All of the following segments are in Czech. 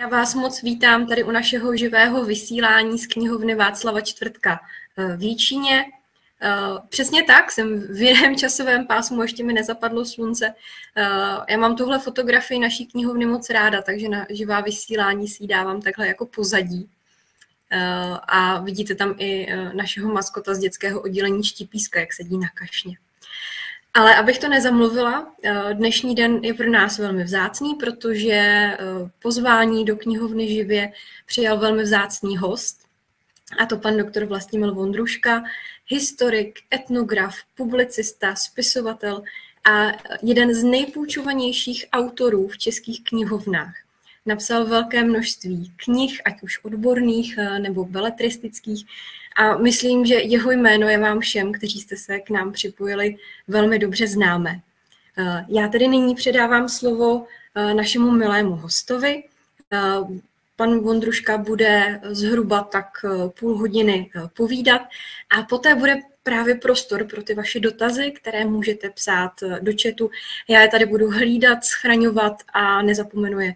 Já vás moc vítám tady u našeho živého vysílání z knihovny Václava Čtvrtka eh, v Jíčíně. Eh, přesně tak, jsem v jiném časovém pásmu, ještě mi nezapadlo slunce. Eh, já mám tuhle fotografii naší knihovny moc ráda, takže na živá vysílání si ji dávám takhle jako pozadí. A vidíte tam i našeho maskota z dětského oddělení Štípíska, jak sedí na kašně. Ale abych to nezamluvila, eh, dnešní den je pro nás velmi vzácný, protože eh, pozvání do knihovny živě přijal velmi vzácný host, a to pan doktor Vlastimil Vondruška, historik, etnograf, publicista, spisovatel a jeden z nejpůjčovanějších autorů v českých knihovnách. Napsal velké množství knih, ať už odborných eh, nebo beletristických, a myslím, že jeho jméno je vám všem, kteří jste se k nám připojili, velmi dobře známe. Eh, já tedy nyní předávám slovo eh, našemu milému hostovi. Pan Vondruška bude zhruba tak půl hodiny povídat a poté bude právě prostor pro ty vaše dotazy, které můžete psát do chatu. Já je tady budu hlídat, schraňovat a nezapomenu je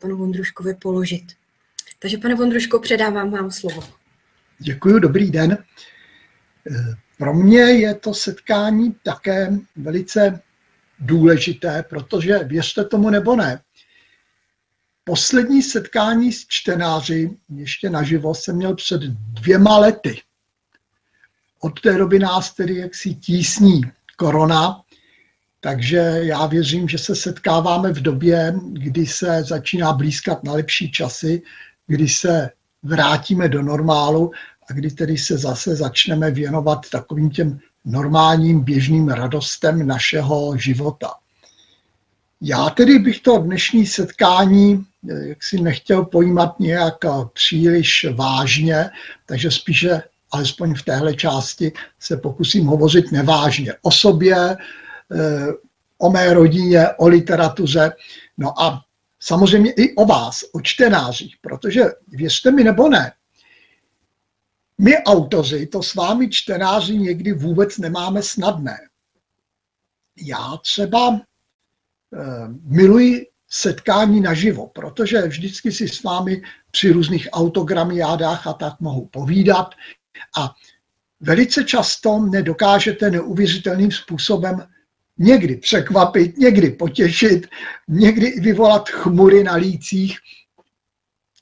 panu Vondruškovi položit. Takže pane Vondruško, předávám vám slovo. Děkuji, dobrý den. Pro mě je to setkání také velice důležité, protože věřte tomu nebo ne, poslední setkání s čtenáři ještě naživo jsem měl před dvěma lety. Od té doby nás tedy jaksi tísní korona, takže já věřím, že se setkáváme v době, kdy se začíná blízkat na lepší časy, kdy se vrátíme do normálu a kdy tedy se zase začneme věnovat takovým těm normálním běžným radostem našeho života. Já tedy bych to dnešní setkání eh, jak si nechtěl pojímat nějak eh, příliš vážně, takže spíše alespoň v téhle části se pokusím hovořit nevážně o sobě, o mé rodině, o literatuře, no a samozřejmě i o vás, o čtenářích, protože věřte mi nebo ne, my autoři to s vámi čtenáři někdy vůbec nemáme snadné. Já třeba eh, miluji setkání naživo, protože vždycky si s vámi při různých autogramiádách a tak mohu povídat a velice často nedokážete neuvěřitelným způsobem někdy překvapit, někdy potěšit, někdy i vyvolat chmury na lících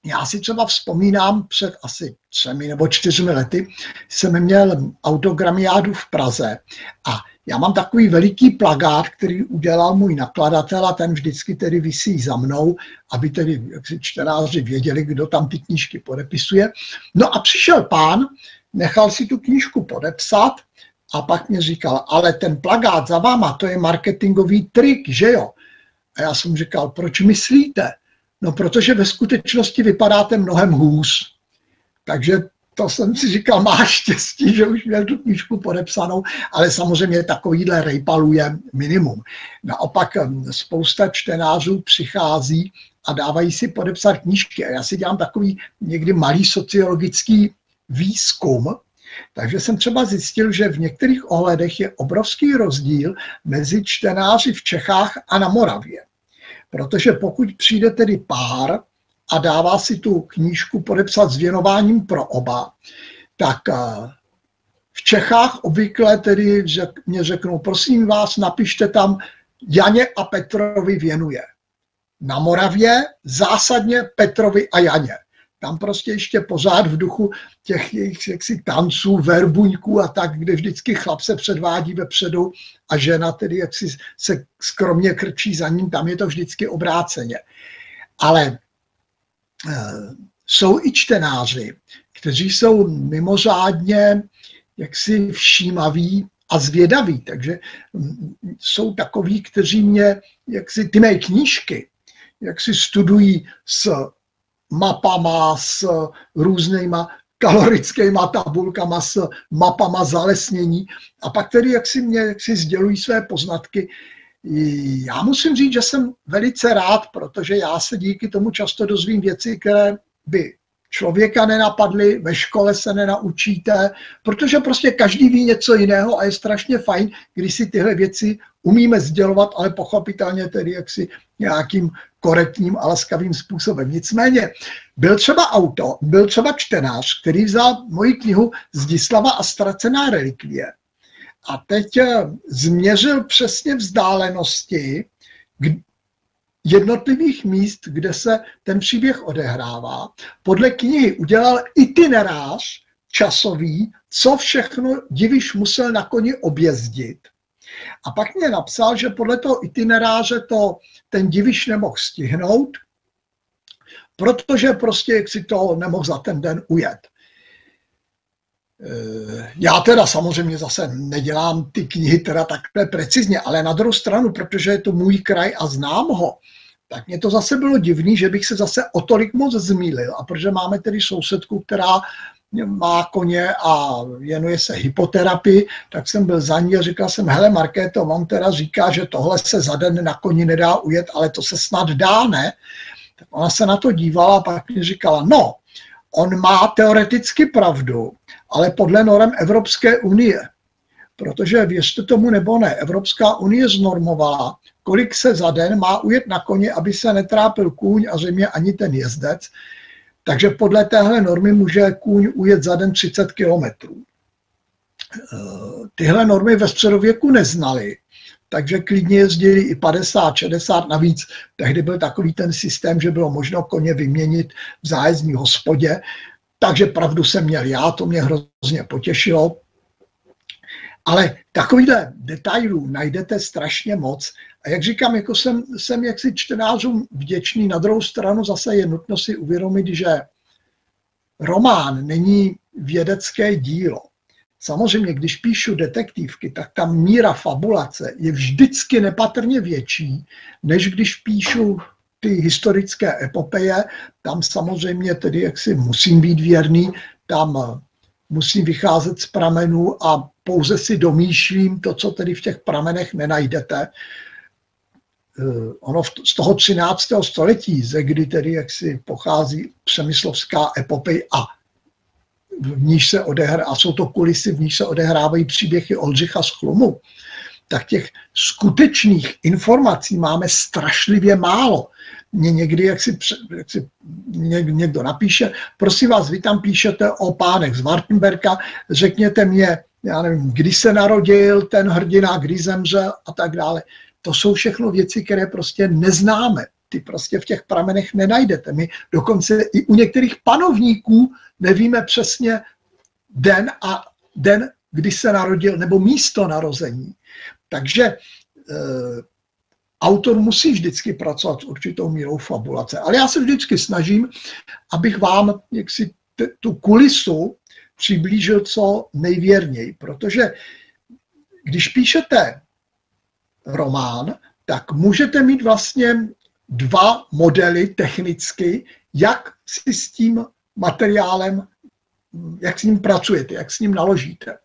já si třeba vzpomínám před asi třemi nebo čtyřmi lety, jsem měl autogramiádu v Praze a já mám takový veliký plagát, který udělal můj nakladatel a ten vždycky tedy visí za mnou, aby tedy jak si čtenáři věděli, kdo tam ty knížky podepisuje. No a přišel pán, nechal si tu knížku podepsat a pak mě říkal, ale ten plagát za váma, to je marketingový trik, že jo? A já jsem říkal, proč myslíte? No, protože ve skutečnosti vypadáte mnohem hůř. Takže to jsem si říkal, má štěstí, že už měl tu knížku podepsanou, ale samozřejmě takovýhle rejpalů je minimum. Naopak spousta čtenářů přichází a dávají si podepsat knížky. A já si dělám takový někdy malý sociologický výzkum, takže jsem třeba zjistil, že v některých ohledech je obrovský rozdíl mezi čtenáři v Čechách a na Moravě. Protože pokud přijde tedy pár a dává si tu knížku podepsat s věnováním pro oba, tak eh, v Čechách obvykle tedy mě řeknou, prosím vás, napište tam Janě a Petrovi věnuje. Na Moravě zásadně Petrovi a Janě tam prostě ještě pořád v duchu těch jejich jaksi tanců, verbuňků a tak, kde vždycky chlap se předvádí vepředu a žena tedy jaksi se skromně krčí za ním, tam je to vždycky obráceně. Ale e, jsou i čtenáři, kteří jsou mimořádně jaksi všímaví a zvědaví, takže jsou takoví, kteří mě, jaksi ty mé knížky, jak si studují s mapama, s různýma kalorickýma tabulkama, s mapama zalesnění a pak tedy jak si mě jak si sdělují své poznatky. Já musím říct, že jsem velice rád, protože já se díky tomu často dozvím věci, které by člověka nenapadly, ve škole se nenaučíte, protože prostě každý ví něco jiného a je strašně fajn, když si tyhle věci umíme sdělovat, ale pochopitelně tedy jaksi nějakým korektním a laskavým způsobem. Nicméně byl třeba auto, byl třeba čtenář, který vzal moji knihu Zdislava a ztracená relikvie a teď eh, změřil přesně vzdálenosti jednotlivých míst, kde se ten příběh odehrává. Podle knihy udělal itinerář časový, co všechno Diviš musel na koni objezdit. A pak mě napsal, že podle toho itineráře to ten Diviš nemohl stihnout, protože prostě jak si to nemohl za ten den ujet. Eh, já teda samozřejmě zase nedělám ty knihy teda takhle precizně, ale na druhou stranu, protože je to můj kraj a znám ho, tak mě to zase bylo divný, že bych se zase o tolik moc zmílil. A protože máme tedy sousedku, která má koně a věnuje se hypoterapii, tak jsem byl za ní a říkal jsem, hele Markéto, on teda říká, že tohle se za den na koni nedá ujet, ale to se snad dá, ne? Tak ona se na to dívala a pak mi říkala, no, on má teoreticky pravdu, ale podle norem Evropské unie. Protože věřte tomu nebo ne, Evropská unie znormovala, kolik se za den má ujet na koni, aby se netrápil kůň a zřejmě ani ten jezdec. Takže podle téhle normy může kůň ujet za den 30 kilometrů. Tyhle normy ve středověku neznali, takže klidně jezdili i 50, 60, navíc tehdy byl takový ten systém, že bylo možno koně vyměnit v zájezdní hospodě, takže pravdu jsem měl já, to mě hrozně potěšilo. Ale takovýhle detailů najdete strašně moc. A jak říkám, jako jsem, jsem jaksi čtenářům vděčný, na druhou stranu zase je nutno si uvědomit, že román není vědecké dílo. Samozřejmě, když píšu detektivky, tak ta míra fabulace je vždycky nepatrně větší, než když píšu ty historické epopeje. Tam samozřejmě tedy, jak si musím být věrný, tam musím vycházet z pramenů a pouze si domýšlím to, co tedy v těch pramenech nenajdete. Eh, ono z toho 13. století, ze kdy tedy jaksi pochází přemyslovská epopej a v níž se odehrá, a jsou to kulisy, v níž se odehrávají příběhy Oldřicha z Chlumu, tak těch skutečných informací máme strašlivě málo. Mě někdy, jak si, jak si někdo napíše, prosím vás, vy tam píšete o pánech z Wartenberga, řekněte mě, já nevím, kdy se narodil ten hrdina, kdy zemřel a tak dále. To jsou všechno věci, které prostě neznáme. Ty prostě v těch pramenech nenajdete. My dokonce i u některých panovníků nevíme přesně den a den, kdy se narodil, nebo místo narození. Takže e, autor musí vždycky pracovat s určitou mírou fabulace. Ale já se vždycky snažím, abych vám jaksi t- tu kulisu přiblížil co nejvěrněji, protože když píšete román, tak můžete mít vlastně dva modely technicky, jak si s tím materiálem, jak s ním pracujete, jak s ním naložíte.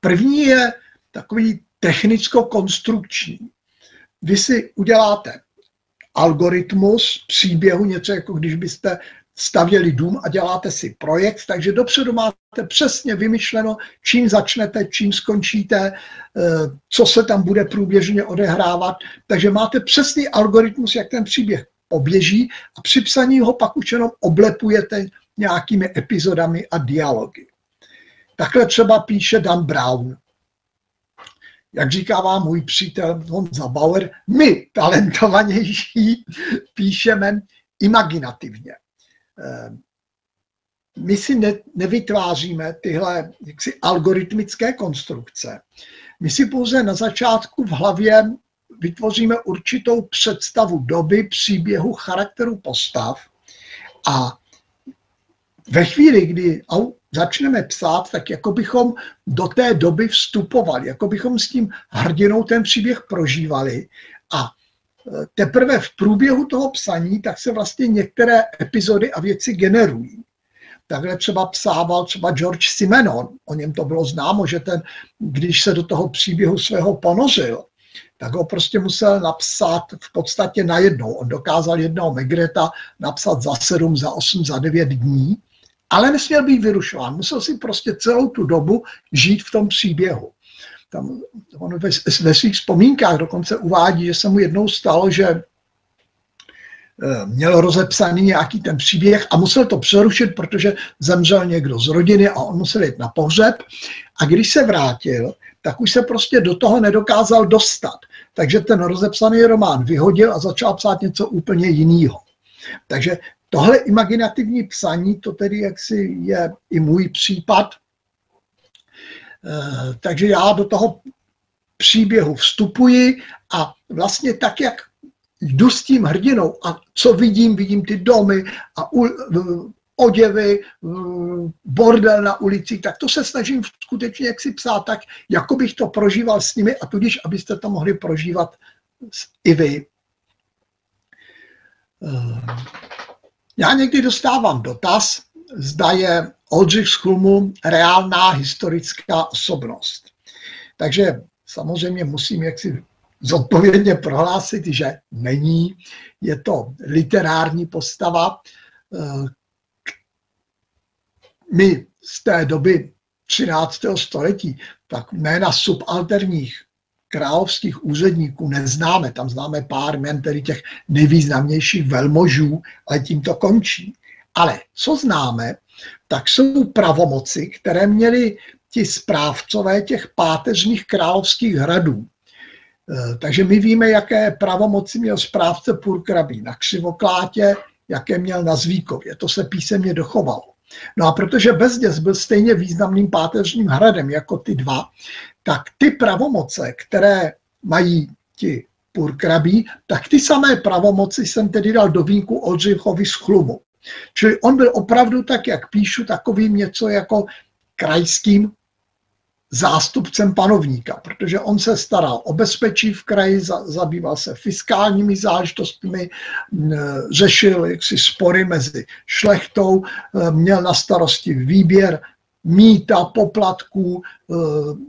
První je takový technicko-konstrukční. Vy si uděláte algoritmus příběhu, něco jako když byste stavěli dům a děláte si projekt, takže dopředu máte přesně vymyšleno, čím začnete, čím skončíte, eh, co se tam bude průběžně odehrávat. Takže máte přesný algoritmus, jak ten příběh oběží a při psaní ho pak už jenom oblepujete nějakými epizodami a dialogy. Takhle třeba píše Dan Brown. Jak říká vám můj přítel Honza Bauer, my talentovanější píšeme imaginativně. Eh, my si ne, nevytváříme tyhle jaksi algoritmické konstrukce. My si pouze na začátku v hlavě vytvoříme určitou představu doby, příběhu, charakteru postav a ve chvíli, kdy začneme psát, tak jako bychom do té doby vstupovali, jako bychom s tím hrdinou ten příběh prožívali a teprve v průběhu toho psaní, tak se vlastně některé epizody a věci generují. Takhle třeba psával třeba George Simenon, o něm to bylo známo, že ten, když se do toho příběhu svého ponořil, tak ho prostě musel napsat v podstatě najednou. On dokázal jednoho Megreta napsat za sedm, za osm, za devět dní, ale nesměl být vyrušován. Musel si prostě celou tu dobu žít v tom příběhu. Tam on ve, ve svých vzpomínkách dokonce uvádí, že se mu jednou stalo, že eh, měl rozepsaný nějaký ten příběh a musel to přerušit, protože zemřel někdo z rodiny a on musel jít na pohřeb. A když se vrátil, tak už se prostě do toho nedokázal dostat. Takže ten rozepsaný román vyhodil a začal psát něco úplně jiného. Takže tohle imaginativní psaní, to tedy jaksi je i můj případ. Eh, takže já do toho příběhu vstupuji a vlastně tak, jak jdu s tím hrdinou a co vidím, vidím ty domy a u, oděvy, bordel na ulici, tak to se snažím skutečně jak si psát tak, jako bych to prožíval s nimi a tudíž, abyste to mohli prožívat i vy. Eh, já někdy dostávám dotaz, zda je Oldřich Schulmu reálná historická osobnost. Takže samozřejmě musím jaksi zodpovědně prohlásit, že není. Je to literární postava. My z té doby 13. století tak jména subalterních královských úředníků neznáme. Tam známe pár jmen, tedy těch nejvýznamnějších velmožů, ale tím to končí. Ale co známe, tak jsou pravomoci, které měli ti správcové těch páteřních královských hradů. E, takže my víme, jaké pravomoci měl správce Purkrabí na Křivoklátě, jaké měl na Zvíkově. To se písemně dochovalo. No a protože Bezděs byl stejně významným páteřním hradem jako ty dva, tak ty pravomoce, které mají ti purkrabí, tak ty samé pravomoci jsem tedy dal do vínku Oldřichovi z Chlumu. Čili on byl opravdu, tak jak píšu, takovým něco jako krajským zástupcem panovníka, protože on se staral o bezpečí v kraji, zabýval se fiskálními záležitostmi, řešil jaksi spory mezi šlechtou, měl na starosti výběr míta, poplatků,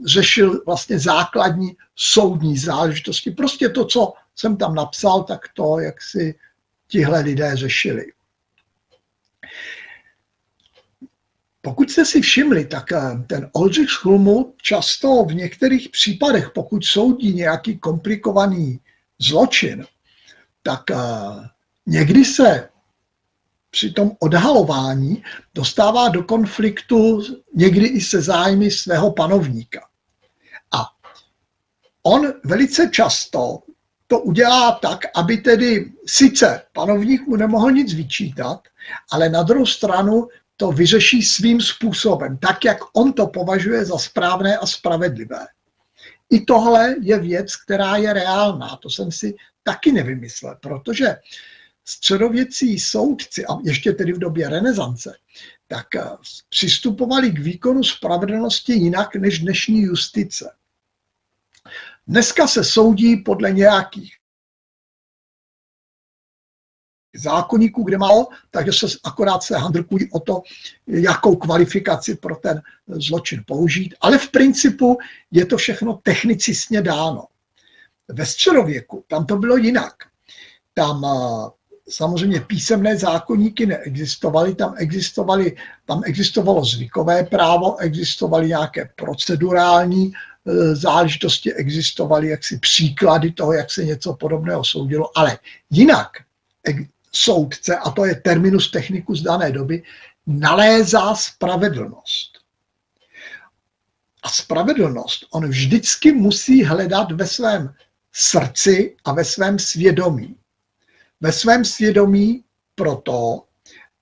řešil vlastně základní soudní záležitosti. Prostě to, co jsem tam napsal, tak to, jak si tihle lidé řešili. Pokud jste si všimli, tak eh, ten Oldřich Schlumu často v některých případech, pokud soudí nějaký komplikovaný zločin, tak eh, někdy se při tom odhalování dostává do konfliktu někdy i se zájmy svého panovníka. A on velice často to udělá tak, aby tedy sice panovník mu nemohl nic vyčítat, ale na druhou stranu to vyřeší svým způsobem, tak jak on to považuje za správné a spravedlivé. I tohle je věc, která je reálná. To jsem si taky nevymyslel, protože středověcí soudci, a ještě tedy v době renesance, tak eh, přistupovali k výkonu spravedlnosti jinak než dnešní justice. Dneska se soudí podle nějakých zákonníků, kde málo, takže se akorát se handrkují o to, jakou kvalifikaci pro ten zločin použít. Ale v principu je to všechno technicistně dáno. Ve středověku tam to bylo jinak. Tam samozřejmě písemné zákonníky neexistovaly, tam, existovaly, tam existovalo zvykové právo, existovaly nějaké procedurální e, záležitosti, existovaly jaksi příklady toho, jak se něco podobného soudilo, ale jinak soudce, a to je terminus technicus dané doby, nalézá spravedlnost. A spravedlnost on vždycky musí hledat ve svém srdci a ve svém svědomí. Ve svém svědomí proto,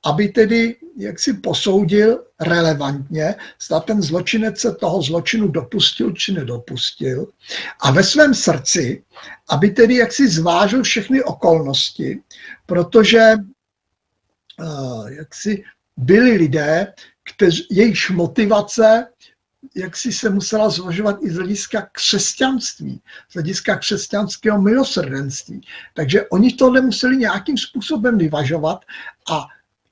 aby tedy jak si posoudil relevantně, zda ten zločinec se toho zločinu dopustil či nedopustil a ve svém srdci, aby tedy jak si zvážil všechny okolnosti, protože uh, jak si byli lidé, kteř, jejichž motivace jak si se musela zvažovat i z hlediska křesťanství, z hlediska křesťanského milosrdenství. Takže oni tohle museli nějakým způsobem vyvažovat a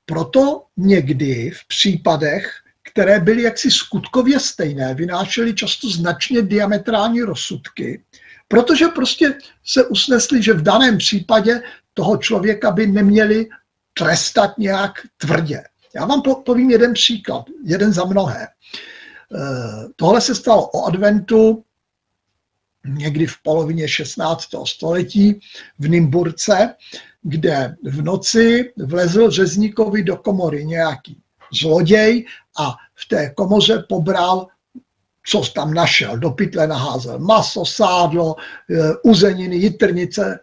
proto někdy v případech, které byly jaksi skutkově stejné, vynášely často značně diametrální rozsudky, protože prostě se usnesli, že v daném případě toho člověka by neměli trestat nějak tvrdě. Já vám povím jeden příklad, jeden za mnohé. Eh, tohle se stalo o adventu někdy v polovině 16. století v Nymburce, kde v noci vlezl řezníkovi do komory nějaký zloděj a v té komoře pobral co tam našel. Do pytle naházel maso, sádlo, e, uzeniny, jitrnice.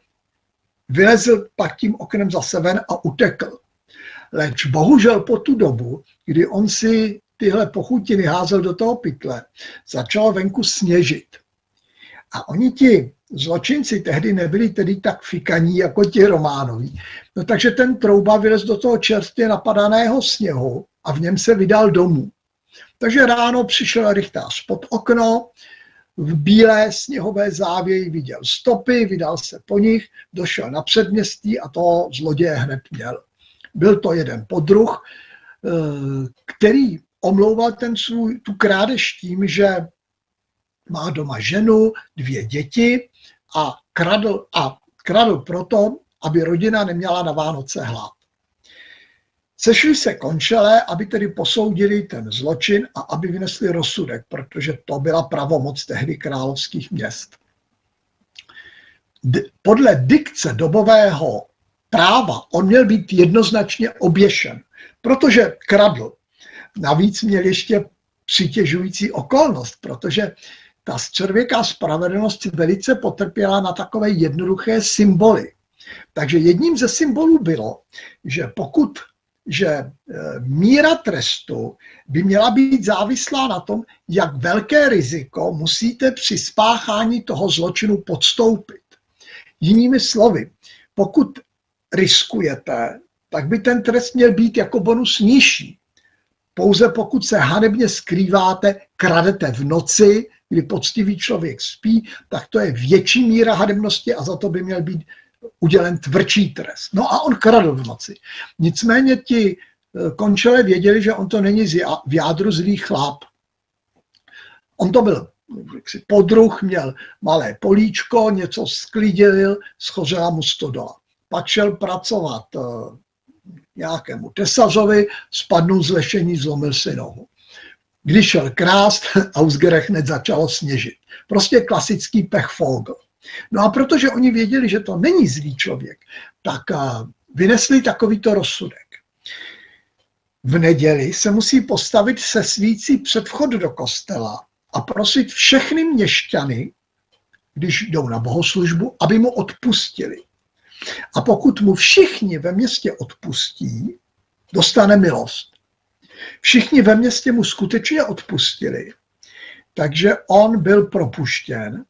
Vylezl pak tím oknem zase ven a utekl. Leč bohužel po tu dobu, kdy on si tyhle pochutiny házel do toho pytle, začalo venku sněžit. A oni ti zločinci tehdy nebyli tedy tak fikaní jako ti Románoví. No takže ten trouba vylez do toho čerstvě napadaného sněhu a v něm se vydal domů. Takže ráno přišel rychtář pod okno, v bílé sněhové závěji viděl stopy, vydal se po nich, došel na předměstí a to zloděje hned měl. Byl to jeden podruh, eh, který omlouval ten svůj, tu krádež tím, že má doma ženu, dvě děti a kradl, a kradl proto, aby rodina neměla na Vánoce hlad. Sešli se končelé, aby tedy posoudili ten zločin a aby vynesli rozsudek, protože to byla pravomoc tehdy královských měst. Podle dikce dobového práva on měl být jednoznačně oběšen, protože kradl. Navíc měl ještě přitěžující okolnost, protože ta středověká spravedlnost velice potrpěla na takové jednoduché symboly. Takže jedním ze symbolů bylo, že pokud že e, míra trestu by měla být závislá na tom, jak velké riziko musíte při spáchání toho zločinu podstoupit. Jinými slovy, pokud riskujete, tak by ten trest měl být jako bonus nižší. Pouze pokud se hanebně skrýváte, kradete v noci, kdy poctivý člověk spí, tak to je větší míra hanebnosti a za to by měl být udělen tvrdší trest. No a on kradl v noci. Nicméně ti eh, končele věděli, že on to není v jádru zlý chlap. On to byl jaksi, podruh, měl malé políčko, něco sklidil, schořela mu stodola. Pak šel pracovat eh, nějakému tesařovi, spadnul z lešení, zlomil si nohu. Když šel krást, Ausgerech hned začalo sněžit. Prostě klasický pechfogel. No a protože oni věděli, že to není zlý člověk, tak vynesli takovýto rozsudek. V neděli se musí postavit se svící před vchod do kostela a prosit všechny měšťany, když jdou na bohoslužbu, aby mu odpustili. A pokud mu všichni ve městě odpustí, dostane milost. Všichni ve městě mu skutečně odpustili, takže on byl propuštěn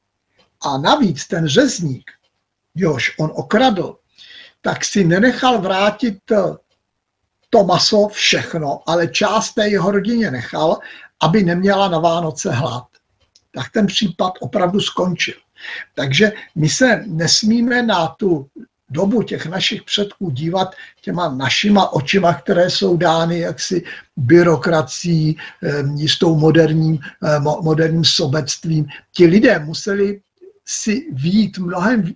a navíc ten řezník, jož on okradl, tak si nenechal vrátit eh, to maso všechno, ale část té jeho rodině nechal, aby neměla na Vánoce hlad. Tak ten případ opravdu skončil. Takže my se nesmíme na tu dobu těch našich předků dívat těma našima očima, které jsou dány jaksi byrokracií, jistou moderním, eh, moderním sobectvím. Ti lidé museli si výjít mnohem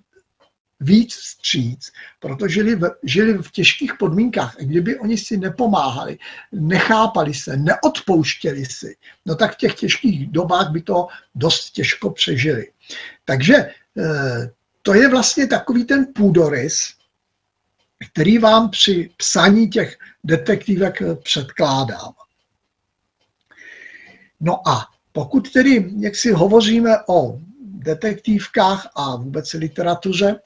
víc vstříc, protože žili v, žili v těžkých podmínkách. A kdyby oni si nepomáhali, nechápali se, neodpouštěli si, no tak v těch těžkých dobách by to dost těžko přežili. Takže eh, to je vlastně takový ten půdorys, který vám při psaní těch detektivek předkládám. No a pokud tedy, jak si hovoříme o detektivkách a vůbec literatuře,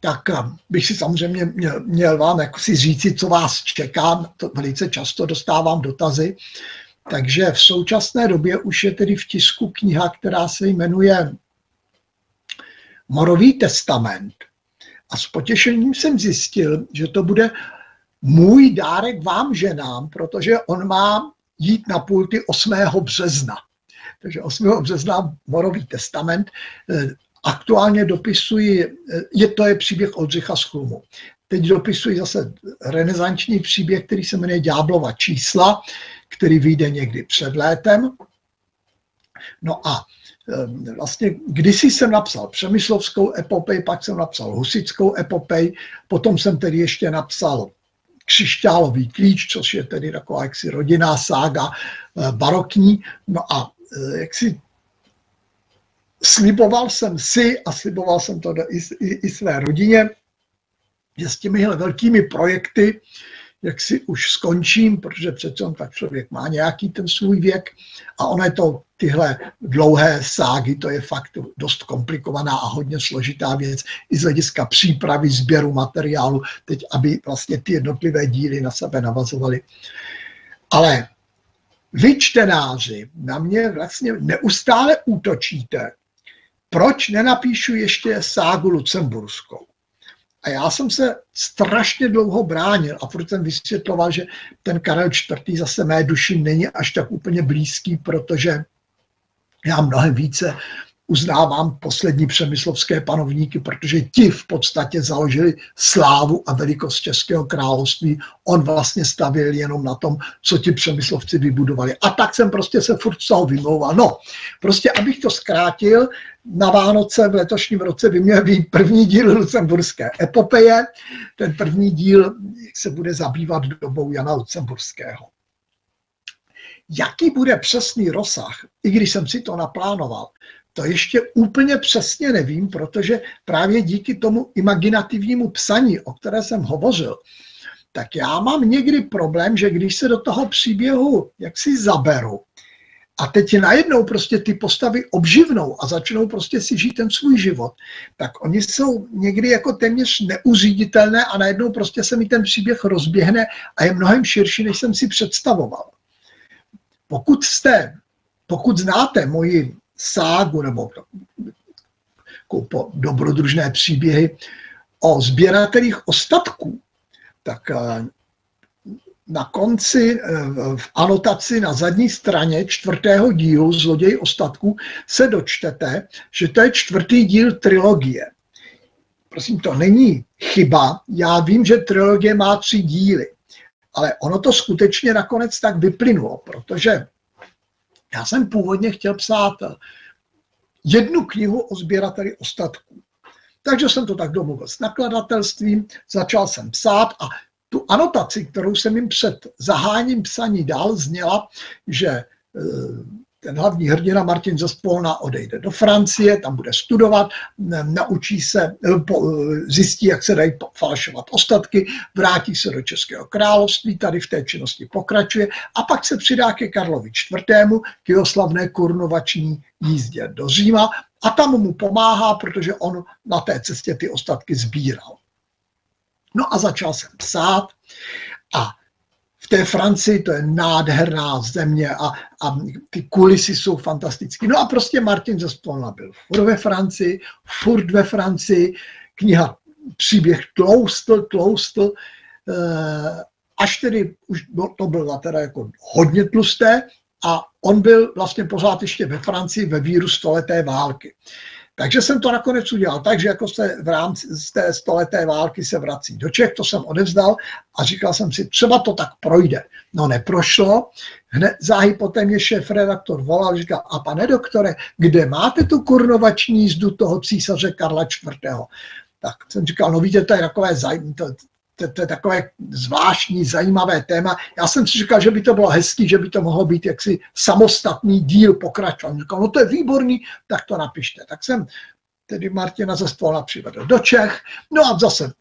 tak eh, bych si samozřejmě měl, měl vám jako si říci, co vás čeká. To velice často dostávám dotazy. Takže v současné době už je tedy v tisku kniha, která se jmenuje Morový testament. A s potěšením jsem zjistil, že to bude můj dárek vám ženám, protože on má jít na pulty 8. března. Takže 8. března Morový testament. Eh, aktuálně dopisuji, eh, je, to je příběh Oldřicha z Chlumu. Teď dopisuji zase renesanční příběh, který se jmenuje Ďáblova čísla, který vyjde někdy před létem. No a vlastně kdysi jsem napsal Přemyslovskou epopej, pak jsem napsal Husickou epopej, potom jsem tedy ještě napsal Křišťálový klíč, což je tedy taková jaksi rodinná sága barokní. No a Eh, jak si sliboval jsem si a sliboval jsem to i, i, i své rodině, že s těmihle velkými projekty, jak si už skončím, protože přece on tak člověk má nějaký ten svůj věk a ono je to tyhle dlouhé ságy, to je fakt dost komplikovaná a hodně složitá věc i z hlediska přípravy sběru materiálu, teď aby vlastně ty jednotlivé díly na sebe navazovaly. Ale vy čtenáři na mě vlastně neustále útočíte, proč nenapíšu ještě ságu Lucemburskou. A já jsem se strašně dlouho bránil a proto jsem vysvětloval, že ten Karel IV. zase mé duši není až tak úplně blízký, protože já mnohem více uznávám poslední přemyslovské panovníky, protože ti v podstatě založili slávu a velikost Českého království. On vlastně stavěl jenom na tom, co ti přemyslovci vybudovali. A tak jsem prostě se furt z toho vymlouval. No, prostě abych to zkrátil, na Vánoce v letošním roce by měl být první díl Lucemburské epopeje. Ten první díl se bude zabývat dobou Jana Lucemburského. Jaký bude přesný rozsah, i když jsem si to naplánoval, to ještě úplně přesně nevím, protože právě díky tomu imaginativnímu psaní, o které jsem hovořil, tak já mám někdy problém, že když se do toho příběhu jaksi zaberu, a teď najednou prostě ty postavy obživnou a začnou prostě si žít ten svůj život, tak oni jsou někdy jako téměř neuříditelné a najednou prostě se mi ten příběh rozběhne a je mnohem širší, než jsem si představoval. Pokud jste, pokud znáte moji ságu nebo jako dobrodružné příběhy o sběratelích ostatků, tak eh, na konci eh, v anotaci na zadní straně čtvrtého dílu Zloděj ostatků se dočtete, že to je čtvrtý díl trilogie. Prosím, to není chyba. Já vím, že trilogie má tři díly, ale ono to skutečně nakonec tak vyplynulo, protože já jsem původně chtěl psát jednu knihu o sběrateli ostatků. Takže jsem to tak domluvil s nakladatelstvím, začal jsem psát a tu anotaci, kterou jsem jim před zaháním psaní dal, zněla, že eh, ten hlavní hrdina Martin Zaspolna odejde do Francie, tam bude studovat, naučí se, eh, eh, zjistí, jak se dají falšovat ostatky, vrátí se do Českého království, tady v té činnosti pokračuje a pak se přidá ke Karlovi IV. k jeho slavné korunovační jízdě do Říma a tam mu pomáhá, protože on na té cestě ty ostatky sbíral. No a začal jsem psát a v té Francii to je nádherná země a, a ty kulisy jsou fantastické. No a prostě Martin Zespolna byl furt ve Francii, furt ve Francii, kniha příběh tloustl, tloustl, eh, až tedy už to bylo teda jako hodně tlusté a on byl vlastně pořád ještě ve Francii ve víru stoleté války. Takže jsem to nakonec udělal tak, že jako se v rámci z té stoleté války se vrací do Čech, to jsem odevzdal a říkal jsem si, třeba to tak projde. No neprošlo, hned záhy poté mě šéf redaktor volal, říkal, a pane doktore, kde máte tu kurnovační jízdu toho císaře Karla IV. Tak jsem říkal, no víte, to je takové, to, to, to je takové zvláštní, zajímavé téma. Já jsem si říkal, že by to bylo hezký, že by to mohlo být jaksi samostatný díl pokračování. Říkal, no to je výborný, tak to napište. Tak jsem tedy Martina ze Stvola přivedl do Čech, no a zase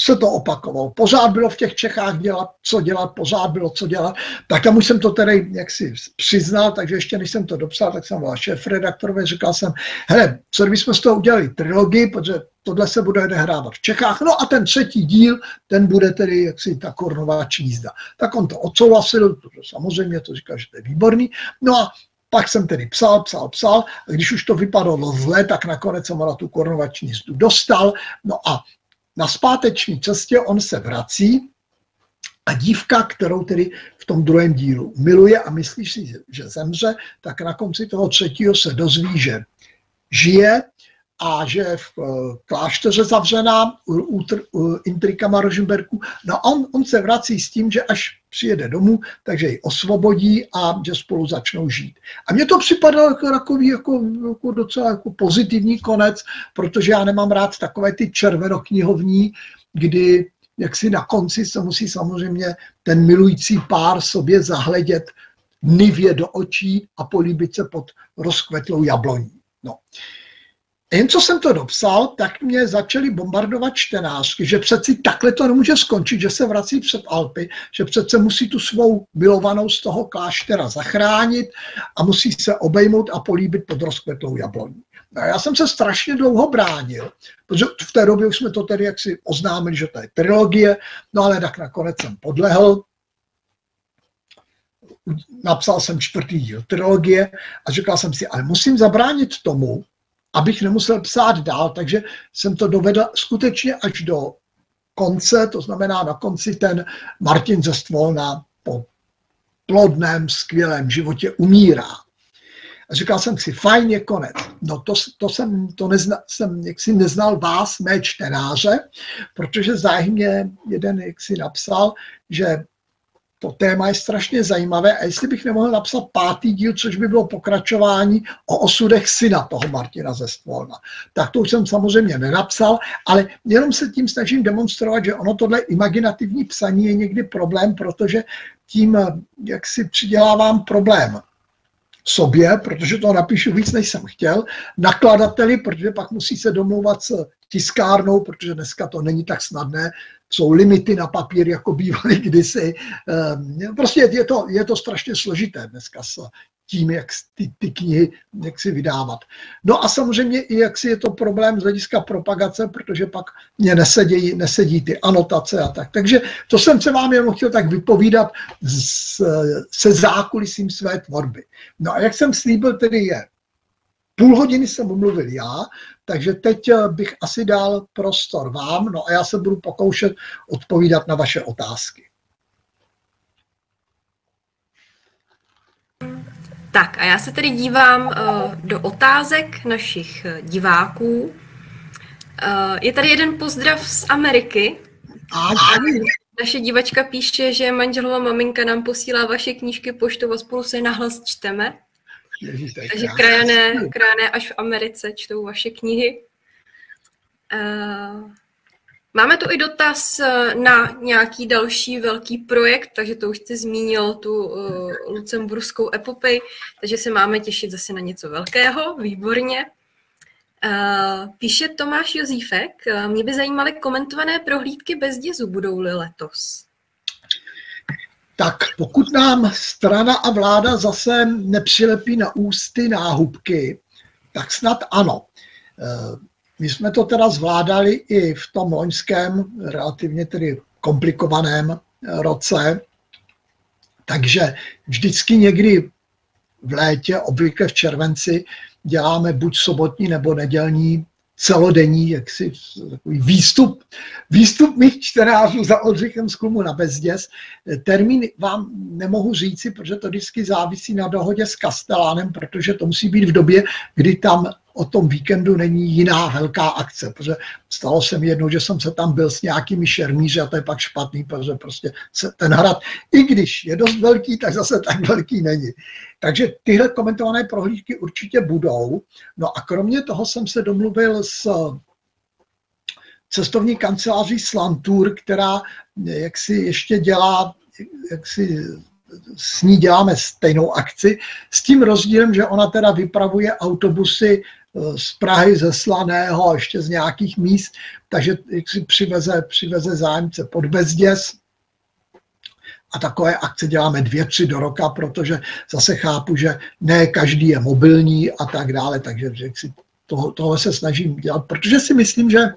se to opakovalo. Pořád bylo v těch Čechách dělat, co dělat, pořád bylo co dělat. Tak tam už jsem to tedy jaksi přiznal, takže ještě než jsem to dopsal, tak jsem volal šéf redaktorové, říkal jsem, hele, co kdybychom z toho udělali trilogii, protože tohle se bude odehrávat v Čechách, no a ten třetí díl, ten bude tedy jaksi ta kornová čízda. Tak on to odsouhlasil, protože samozřejmě to říkal, že to je výborný. No a pak jsem tedy psal, psal, psal, a když už to vypadalo zle, tak nakonec jsem na tu korunovační jízdu dostal. No a na zpáteční cestě on se vrací a dívka, kterou tedy v tom druhém dílu miluje a myslí si, že zemře, tak na konci toho třetího se dozví, že žije a že v eh, klášteře zavřená intrikama Rožemberku. No on, on se vrací s tím, že až přijede domů, takže ji osvobodí a že spolu začnou žít. A mně to připadalo jako takový jako, jako docela jako pozitivní konec, protože já nemám rád takové ty červenoknihovní, kdy jak si na konci se musí samozřejmě ten milující pár sobě zahledět nivě do očí a políbit se pod rozkvetlou jabloní. No. Jen co jsem to dopsal, tak mě začali bombardovat čtenářky, že přeci takhle to nemůže skončit, že se vrací před Alpy, že přece musí tu svou milovanou z toho kláštera zachránit a musí se obejmout a políbit pod rozkvetlou jabloní. No, já jsem se strašně dlouho bránil, protože v té době už jsme to tedy jaksi oznámili, že to je trilogie, no ale tak nakonec jsem podlehl, napsal jsem čtvrtý díl trilogie a říkal jsem si, ale musím zabránit tomu, abych nemusel psát dál, takže jsem to dovedl skutečně až do konce, to znamená na konci ten Martin ze Stvolna po plodném, skvělém životě umírá. A říkal jsem si, fajn je konec. No to, to jsem, to nezna, jsem jaksi neznal vás, mé čtenáře, protože zájemně jeden jaksi napsal, že to téma je strašně zajímavé a jestli bych nemohl napsat pátý díl, což by bylo pokračování o osudech syna toho Martina ze Stvolna. Tak to už jsem samozřejmě nenapsal, ale jenom se tím snažím demonstrovat, že ono tohle imaginativní psaní je někdy problém, protože tím, jak si přidělávám problém sobě, protože to napíšu víc, než jsem chtěl, nakladateli, protože pak musí se domlouvat s tiskárnou, protože dneska to není tak snadné, jsou limity na papír, jako bývaly kdysi. Ehm, prostě je to, je to strašně složité dneska s tím, jak ty, ty knihy jak si vydávat. No a samozřejmě i jak si je to problém z hlediska propagace, protože pak mě nesedí, nesedí ty anotace a tak. Takže to jsem se vám jenom chtěl tak vypovídat z, se zákulisím své tvorby. No a jak jsem slíbil, tedy je Půl hodiny jsem mluvil já, takže teď eh, bych asi dal prostor vám, no a já se budu pokoušet odpovídat na vaše otázky. Tak a já se tedy dívám uh, do otázek našich eh, diváků. Je tady jeden pozdrav z Ameriky. A, naše divačka píše, že manželova maminka nám posílá vaše knížky poštou a spolu se nahlas čteme. Ježiš, Takže krajané, krajané až v Americe čtou vaše knihy. Uh, máme tu i dotaz eh, na nějaký další velký projekt, takže to už jste zmínil, tu uh, lucemburskou epopej, takže se máme těšit zase na něco velkého, výborně. Uh, píše Tomáš Jozífek, mě by zajímaly komentované prohlídky bez dězu, budou-li letos tak pokud nám strana a vláda zase nepřilepí na ústy náhubky, tak snad ano. Eh, my jsme to teda zvládali i v tom loňském, relativně tedy komplikovaném roce, takže vždycky někdy v létě, obvykle v červenci, děláme buď sobotní nebo nedělní celodenní jaksi, takový výstup, výstup mých čtenářů za Oldřichem z klubu na Bezděs. Termín vám nemohu říci, protože to vždycky závisí na dohodě s Kastelánem, protože to musí být v době, kdy tam o tom víkendu není jiná velká akce, protože stalo se mi jednou, že jsem se tam byl s nějakými šermíři a to je pak špatný, protože prostě se ten hrad, i když je dost velký, tak zase tak velký není. Takže tyhle komentované prohlídky určitě budou. No a kromě toho jsem se domluvil s cestovní kanceláří Slantur, která jak si ještě dělá jak si s ní děláme stejnou akci, s tím rozdílem, že ona teda vypravuje autobusy z Prahy, ze Slaného a ještě z nějakých míst, takže si přiveze, přiveze zájemce pod Bezděs, a takové akce děláme dvě, tři do roka, protože zase chápu, že ne každý je mobilní a tak dále, takže si toho, tohle se snažím dělat, protože si myslím, že eh,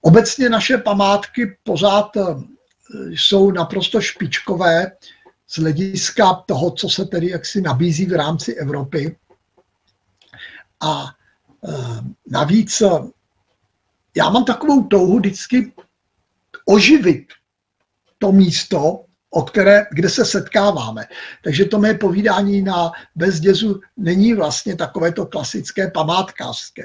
obecně naše památky pořád eh, jsou naprosto špičkové z hlediska toho, co se tedy jaksi nabízí v rámci Evropy. A e, navíc e, já mám takovou touhu vždycky oživit to místo, o které, kde se setkáváme. Takže to mé povídání na Bezdězu není vlastně takové to klasické památkářské.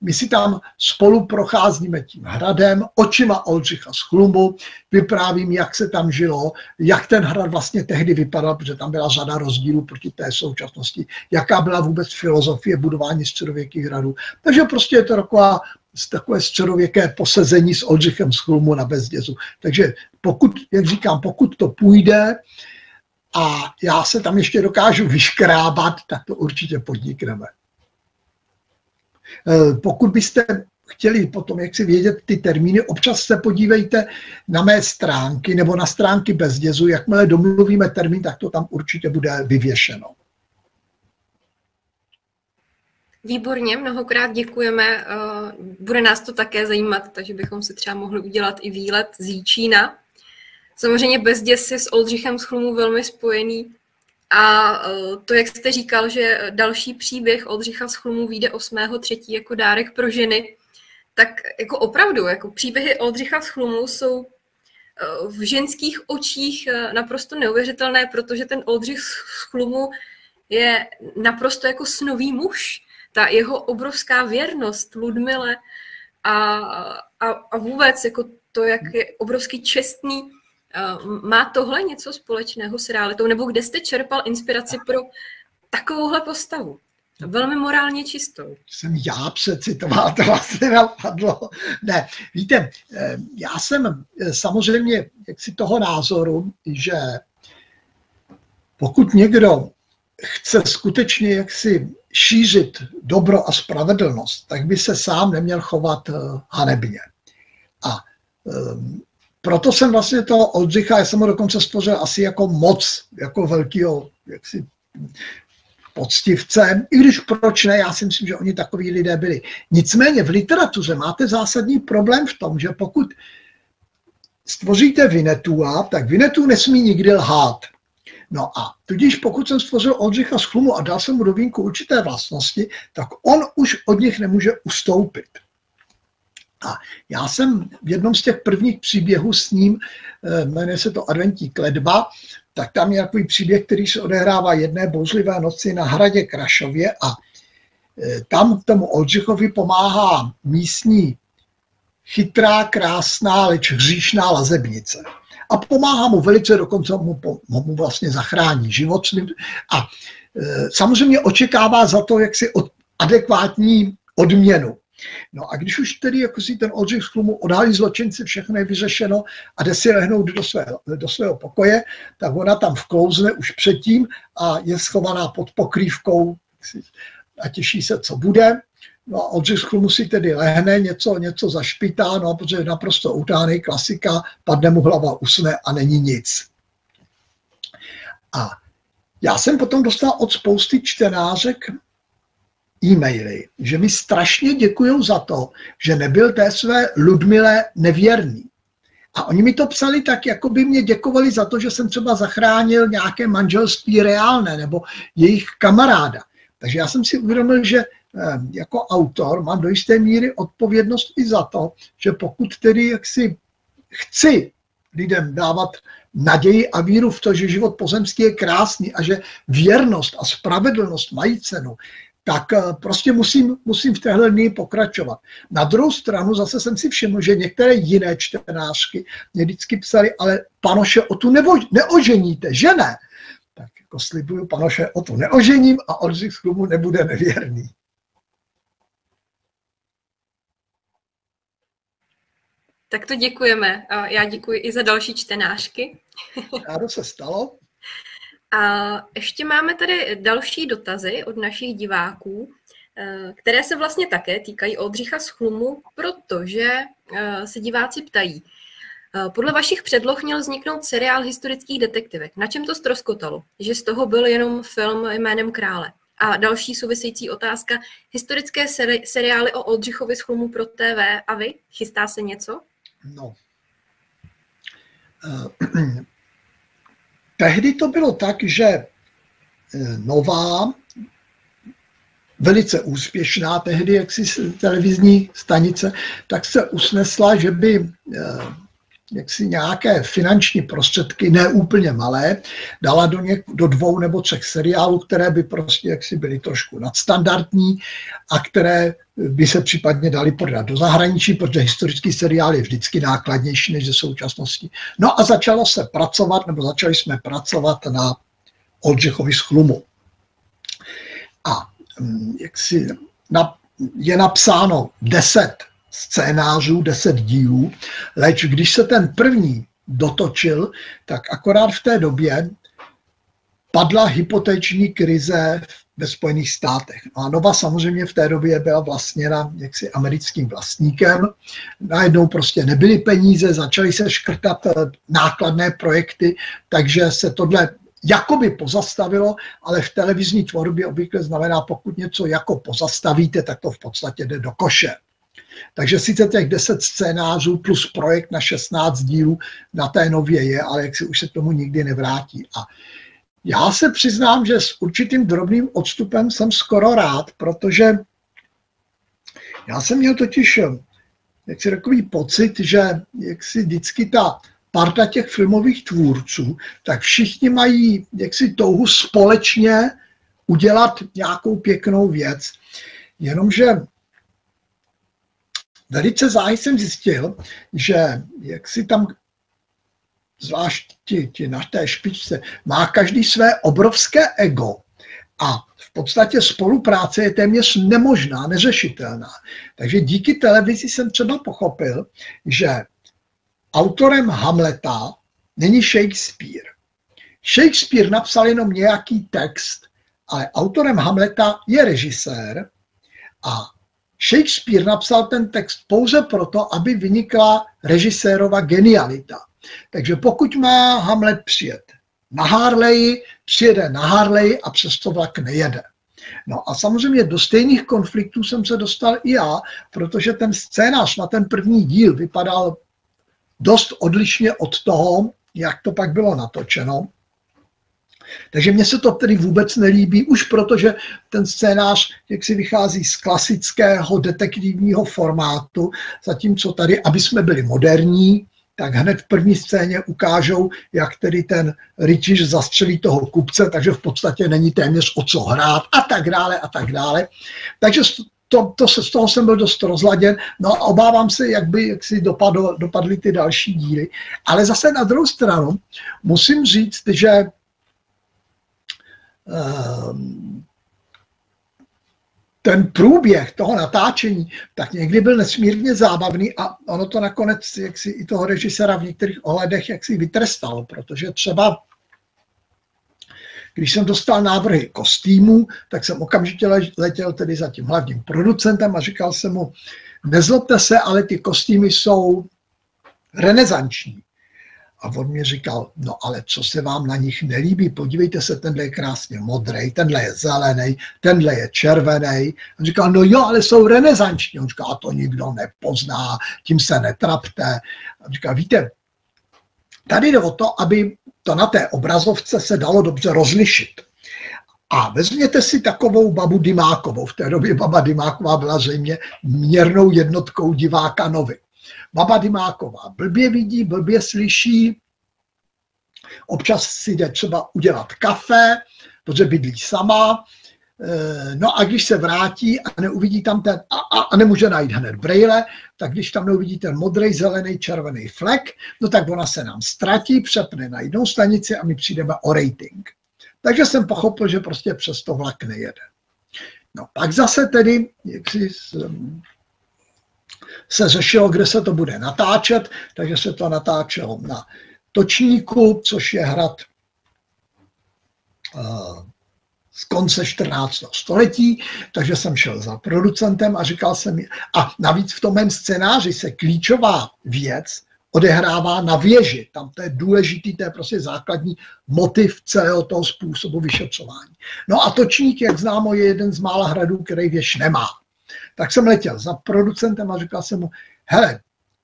My si tam spolu procházíme tím hradem, očima Oldřicha z Chlumbu, vyprávím, jak se tam žilo, jak ten hrad vlastně tehdy vypadal, protože tam byla řada rozdílů proti té současnosti, jaká byla vůbec filozofie budování středověkých hradů. Takže prostě je to taková, takové středověké posezení s Oldřichem z Chlumbu na Bezdězu. Takže pokud, jak říkám, pokud to půjde, a já se tam ještě dokážu vyškrábat, tak to určitě podnikneme. Eh, pokud byste chtěli potom jak si vědět ty termíny, občas se podívejte na mé stránky nebo na stránky bez dězu, jakmile domluvíme termín, tak to tam určitě bude vyvěšeno. Výborně, mnohokrát děkujeme. Eh, bude nás to také zajímat, takže bychom si třeba mohli udělat i výlet z Jíčína. Samozřejmě Bezděs je s Oldřichem z Chlumu velmi spojený. A eh, to, jak jste říkal, že další příběh Oldřicha z Chlumu vyjde 8.3. jako dárek pro ženy, tak jako opravdu, jako příběhy Oldřicha z Chlumu jsou eh, v ženských očích naprosto neuvěřitelné, protože ten Oldřich z Chlumu je naprosto jako snový muž ta jeho obrovská věrnost Ludmile a, a, a vůbec jako to, jak je obrovský čestný, má tohle něco společného s realitou? Nebo kde jste čerpal inspiraci pro takovouhle postavu? Velmi morálně čistou. Jsem já přecitoval, to vlastně napadlo. Ne, víte, eh, já jsem eh, samozřejmě jaksi toho názoru, že pokud někdo chce skutečně jaksi šířit dobro a spravedlnost, tak by se sám neměl chovat eh, hanebně. A um, proto jsem vlastně toho Oldřicha, já jsem ho dokonce stvořil asi jako moc, jako velkýho jaksi, poctivce, i když proč ne, já si myslím, že oni takový lidé byli. Nicméně v literatuře máte zásadní problém v tom, že pokud stvoříte Vinetua, tak Vinetu nesmí nikdy lhát. No a tudíž pokud jsem stvořil Oldřicha z chlumu a dal jsem mu do vínku určité vlastnosti, tak on už od nich nemůže ustoupit. A já jsem v jednom z těch prvních příběhů s ním, eh, jmenuje se to Adventní kledba, tak tam je takový příběh, který se odehrává jedné bouzlivé noci na hradě Krašově a eh, tam tomu Oldřichovi pomáhá místní chytrá, krásná, leč hříšná lazebnice a pomáhá mu velice, dokonce mu, mu vlastně zachrání život. A e, samozřejmě očekává za to jaksi od, adekvátní odměnu. No a když už tedy jako si ten Oldřich z Chlumu odhalí zločinci, všechno je vyřešeno a jde si lehnout do svého, do svého pokoje, tak ona tam vklouzne už předtím a je schovaná pod pokrývkou a těší se, co bude. No a Oldřich musí tedy lehne, něco, něco zašpitá, no a protože je naprosto utáný, klasika, padne mu hlava, usne a není nic. A já jsem potom dostal od spousty čtenářek e-maily, že mi strašně děkují za to, že nebyl té své Ludmile nevěrný. A oni mi to psali tak, jako by mě děkovali za to, že jsem třeba zachránil nějaké manželství reálné nebo jejich kamaráda. Takže já jsem si uvědomil, že Eh, jako autor mám do jisté míry odpovědnost i za to, že pokud tedy jaksi chci lidem dávat naději a víru v to, že život pozemský je krásný a že věrnost a spravedlnost mají cenu, tak eh, prostě musím, musím v téhle linii pokračovat. Na druhou stranu zase jsem si všiml, že některé jiné čtenářky mě vždycky psali, ale panoše, o tu nebo, neoženíte, že ne? Tak jako slibuju, panoše, o tu neožením a Oldřich z nebude nevěrný. Tak to děkujeme. Já děkuji i za další čtenářky. Rádo se stalo. A ještě máme tady další dotazy od našich diváků, eh, které se vlastně také týkají Oldřicha z Chlumu, protože eh, se diváci ptají, eh, podle vašich předloh měl vzniknout seriál historických detektivek. Na čem to ztroskotalo? Že z toho byl jenom film jménem krále. A další související otázka. Historické seri- seriály o Oldřichovi z Chlumu pro TV a vy? Chystá se něco? No. Eh, tehdy to bylo tak, že eh, nová, velice úspěšná tehdy jaksi televizní stanice, tak se usnesla, že by eh, jaksi nějaké finanční prostředky, ne úplně malé, dala do, něk, do dvou nebo třech seriálů, které by prostě jaksi byly trošku nadstandardní a které by se případně dali prodat do zahraničí, protože historický seriál je vždycky nákladnější než ze současnosti. No a začalo se pracovat, nebo začali jsme pracovat na Oldřichovi schlumu. A mm, jak si na, je napsáno deset scénářů, deset dílů, leč když se ten první dotočil, tak akorát v té době padla hypoteční krize ve Spojených státech. No a Nova samozřejmě v té době byla vlastněna jaksi americkým vlastníkem. Najednou prostě nebyly peníze, začaly se škrtat eh, nákladné projekty, takže se tohle jakoby pozastavilo, ale v televizní tvorbě obvykle znamená, pokud něco jako pozastavíte, tak to v podstatě jde do koše. Takže sice těch 10 scénářů plus projekt na 16 dílů na té nově je, ale jak si už se tomu nikdy nevrátí. A já se přiznám, že s určitým drobným odstupem jsem skoro rád, protože já jsem měl totiž jak si takový pocit, že jak si vždycky ta parta těch filmových tvůrců, tak všichni mají jaksi touhu společně udělat nějakou pěknou věc. Jenomže velice záhy jsem zjistil, že jak si tam zvlášť ti, ti na té špičce, má každý své obrovské ego a v podstatě spolupráce je téměř nemožná, neřešitelná. Takže díky televizi jsem třeba pochopil, že autorem Hamleta není Shakespeare. Shakespeare napsal jenom nějaký text, ale autorem Hamleta je režisér a Shakespeare napsal ten text pouze proto, aby vynikla režisérova genialita. Takže pokud má Hamlet přijet na Harley, přijede na Harley a přesto vlak nejede. No a samozřejmě do stejných konfliktů jsem se dostal i já, protože ten scénář na ten první díl vypadal dost odlišně od toho, jak to pak bylo natočeno. Takže mně se to tedy vůbec nelíbí, už protože ten scénář jak si vychází z klasického detektivního formátu, zatímco tady, aby jsme byli moderní, tak hned v první scéně ukážou, jak tedy ten Ričiš zastřelí toho kupce, takže v podstatě není téměř o co hrát a tak dále a tak dále. Takže to, to se, z toho jsem byl dost rozladěn, no a obávám se, jak by jak si dopadlo, dopadly ty další díly. Ale zase na druhou stranu musím říct, že ten průběh toho natáčení tak někdy byl nesmírně zábavný a ono to nakonec jak si i toho režisera v některých ohledech jak si vytrestalo, protože třeba když jsem dostal návrhy kostýmů, tak jsem okamžitě letěl tedy za tím hlavním producentem a říkal jsem mu, nezlobte se, ale ty kostýmy jsou renesanční. A on mi říkal, no ale co se vám na nich nelíbí, podívejte se, tenhle je krásně modrý, tenhle je zelený, tenhle je červený. On říkal, no jo, ale jsou renesanční. On říkal, a to nikdo nepozná, tím se netrapte. On říkal, víte, tady jde o to, aby to na té obrazovce se dalo dobře rozlišit. A vezměte si takovou babu Dimákovou. V té době baba Dimáková byla zřejmě měrnou jednotkou diváka novy. Baba Dimáková blbě vidí, blbě slyší, občas si jde třeba udělat kafe, protože bydlí sama, eh, No a když se vrátí a neuvidí tam ten, a, a, a nemůže najít hned brejle, tak když tam neuvidí ten modrý, zelený, červený flek, no tak ona se nám ztratí, přepne na jinou stanici a my přijdeme o rating. Takže jsem pochopil, že prostě přes to vlak nejede. No pak zase tedy, jak si se řešilo, kde se to bude natáčet, takže se to natáčelo na Točníku, což je hrad uh, z konce 14. století, takže jsem šel za producentem a říkal jsem, a navíc v tom mém scénáři se klíčová věc odehrává na věži. Tam to je důležitý, to je prostě základní motiv celého toho způsobu vyšetřování. No a Točník, jak známo, je jeden z mála hradů, který věž nemá. Tak jsem letěl za producentem a říkal jsem mu, hele,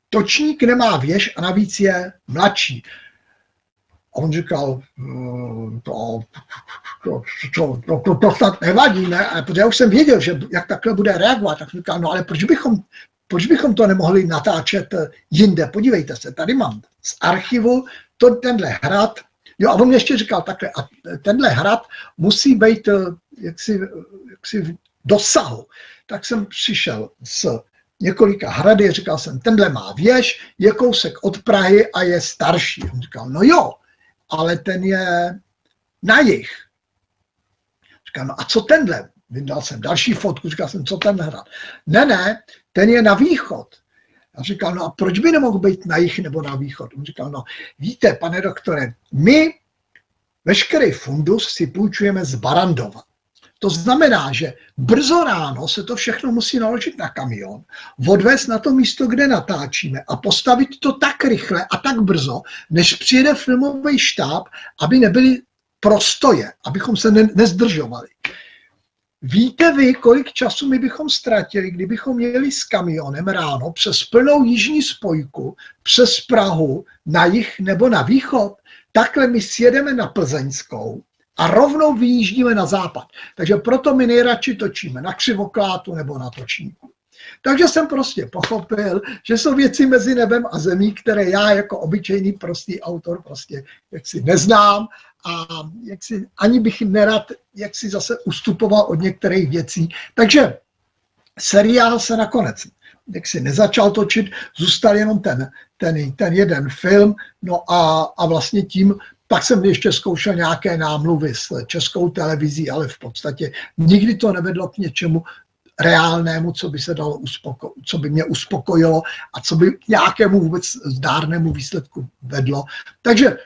točník nemá věž a navíc je mladší. A on říkal, to, to, to, to, to, to snad nevadí, ne? A protože já už jsem věděl, že jak takhle bude reagovat, tak říkal, no ale proč bychom, proč bychom to nemohli natáčet jinde? Podívejte se, tady mám z archivu to, tenhle hrad, Jo, a on mě ještě říkal takhle, a tenhle hrad musí být jaksi, jaksi dosahu tak jsem přišel s několika hrady, říkal jsem, tenhle má věž, je kousek od Prahy a je starší. On říkal, no jo, ale ten je na jich. Říkal, no a co tenhle? Vydal jsem další fotku, říkal jsem, co ten hrad? Ne, ne, ten je na východ. A říkal, no a proč by nemohl být na jich nebo na východ? On říkal, no víte, pane doktore, my veškerý fundus si půjčujeme z Barandova. To znamená, že brzo ráno se to všechno musí naložit na kamion, odvést na to místo, kde natáčíme a postavit to tak rychle a tak brzo, než přijede filmový štáb, aby nebyly prostoje, abychom se ne, nezdržovali. Víte vy, kolik času my bychom ztratili, kdybychom jeli s kamionem ráno přes plnou jižní spojku, přes Prahu, na jih nebo na východ? Takhle my sjedeme na Plzeňskou a rovnou vyjíždíme na západ. Takže proto my nejradši točíme na křivoklátu nebo na točníku. Takže jsem prostě pochopil, že jsou věci mezi nebem a zemí, které já jako obyčejný prostý autor prostě jaksi neznám a jak si, ani bych nerad jak si zase ustupoval od některých věcí. Takže seriál se nakonec jak si nezačal točit, zůstal jenom ten, ten, ten jeden film, no a, a vlastně tím pak jsem ještě zkoušel nějaké námluvy s českou televizí, ale v podstatě nikdy to nevedlo k něčemu reálnému, co by se dalo uspoko- co by mě uspokojilo a co by nějakému vůbec zdárnému výsledku vedlo. Takže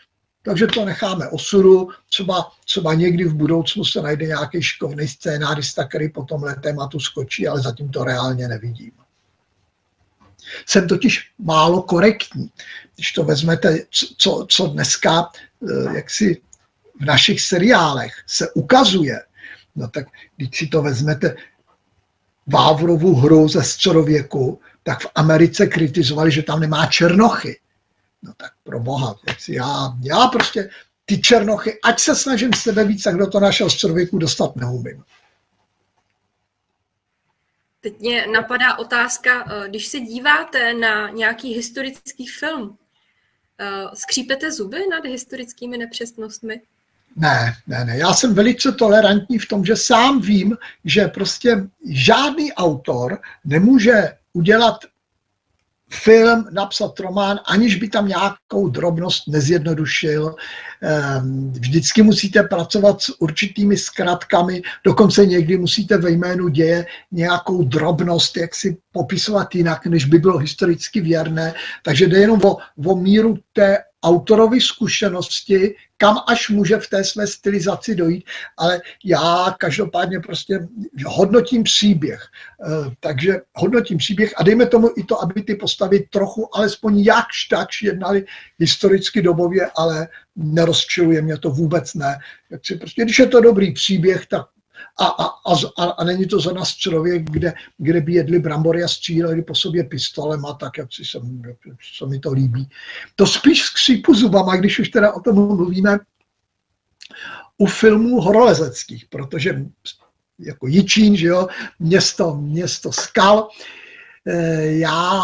takže to necháme osudu. Třeba, třeba někdy v budoucnu se najde nějaký šikovný scénárista, který po tomhle tématu skočí, ale zatím to reálně nevidím. Jsem totiž málo korektní. Když to vezmete, co, co dneska jak si v našich seriálech se ukazuje, no tak když si to vezmete, Vávrovu hru ze středověku, tak v Americe kritizovali, že tam nemá černochy. No tak pro boha, já, já prostě ty černochy, ať se snažím sebe víc, tak do toho našeho středověku dostat neumím. Teď mě napadá otázka, eh, když se díváte na nějaký historický film, eh, skřípete zuby nad historickými nepřesnostmi? Ne, ne, ne. Já jsem velice tolerantní v tom, že sám vím, že prostě žádný autor nemůže udělat film, napsat román, aniž by tam nějakou drobnost nezjednodušil. Ehm, vždycky musíte pracovat s určitými zkratkami, dokonce někdy musíte ve jménu děje nějakou drobnost, jak si popisovat jinak, než by bylo historicky věrné. Takže jde jenom o, o míru té autorovi zkušenosti, kam až může v té své stylizaci dojít, ale já každopádně prostě hodnotím příběh. Eh, takže hodnotím příběh a dejme tomu i to, aby ty postavy trochu alespoň jakž takž jednali historicky dobově, ale nerozčiluje mě to vůbec ne. Jak si prostě, když je to dobrý příběh, tak a, a, a, a není to za nás člověk, kde, kde by jedli brambory a stříleli po sobě pistolema, tak jak si se, se mi to líbí. To spíš skřípu zubama, když už teda o tom mluvíme, u filmů horolezeckých, protože jako Jičín, že jo, město, město skal, eh, já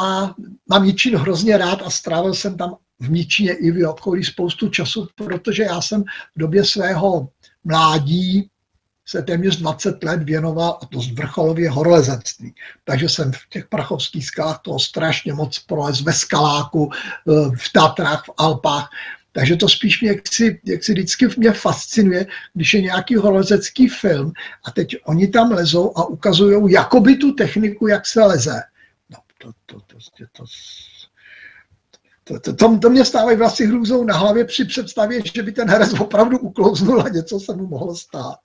mám Jičín hrozně rád a strávil jsem tam v Jičíně i v okolí spoustu času, protože já jsem v době svého mládí se téměř 20 let věnoval, a to z vrcholově horolezectví. Takže jsem v těch prachovských skalách toho strašně moc prolez ve skaláku, eh, v Tatrách, v Alpách. Takže to spíš mě, jak si, jak si vždycky mě fascinuje, když je nějaký horolezecký film a teď oni tam lezou a ukazují jakoby tu techniku, jak se leze. No, to, to, to, to, to to, to, to, to mě stávají vlastně hrůzou na hlavě při představě, že by ten herec opravdu uklouznul a něco se mu mohlo stát.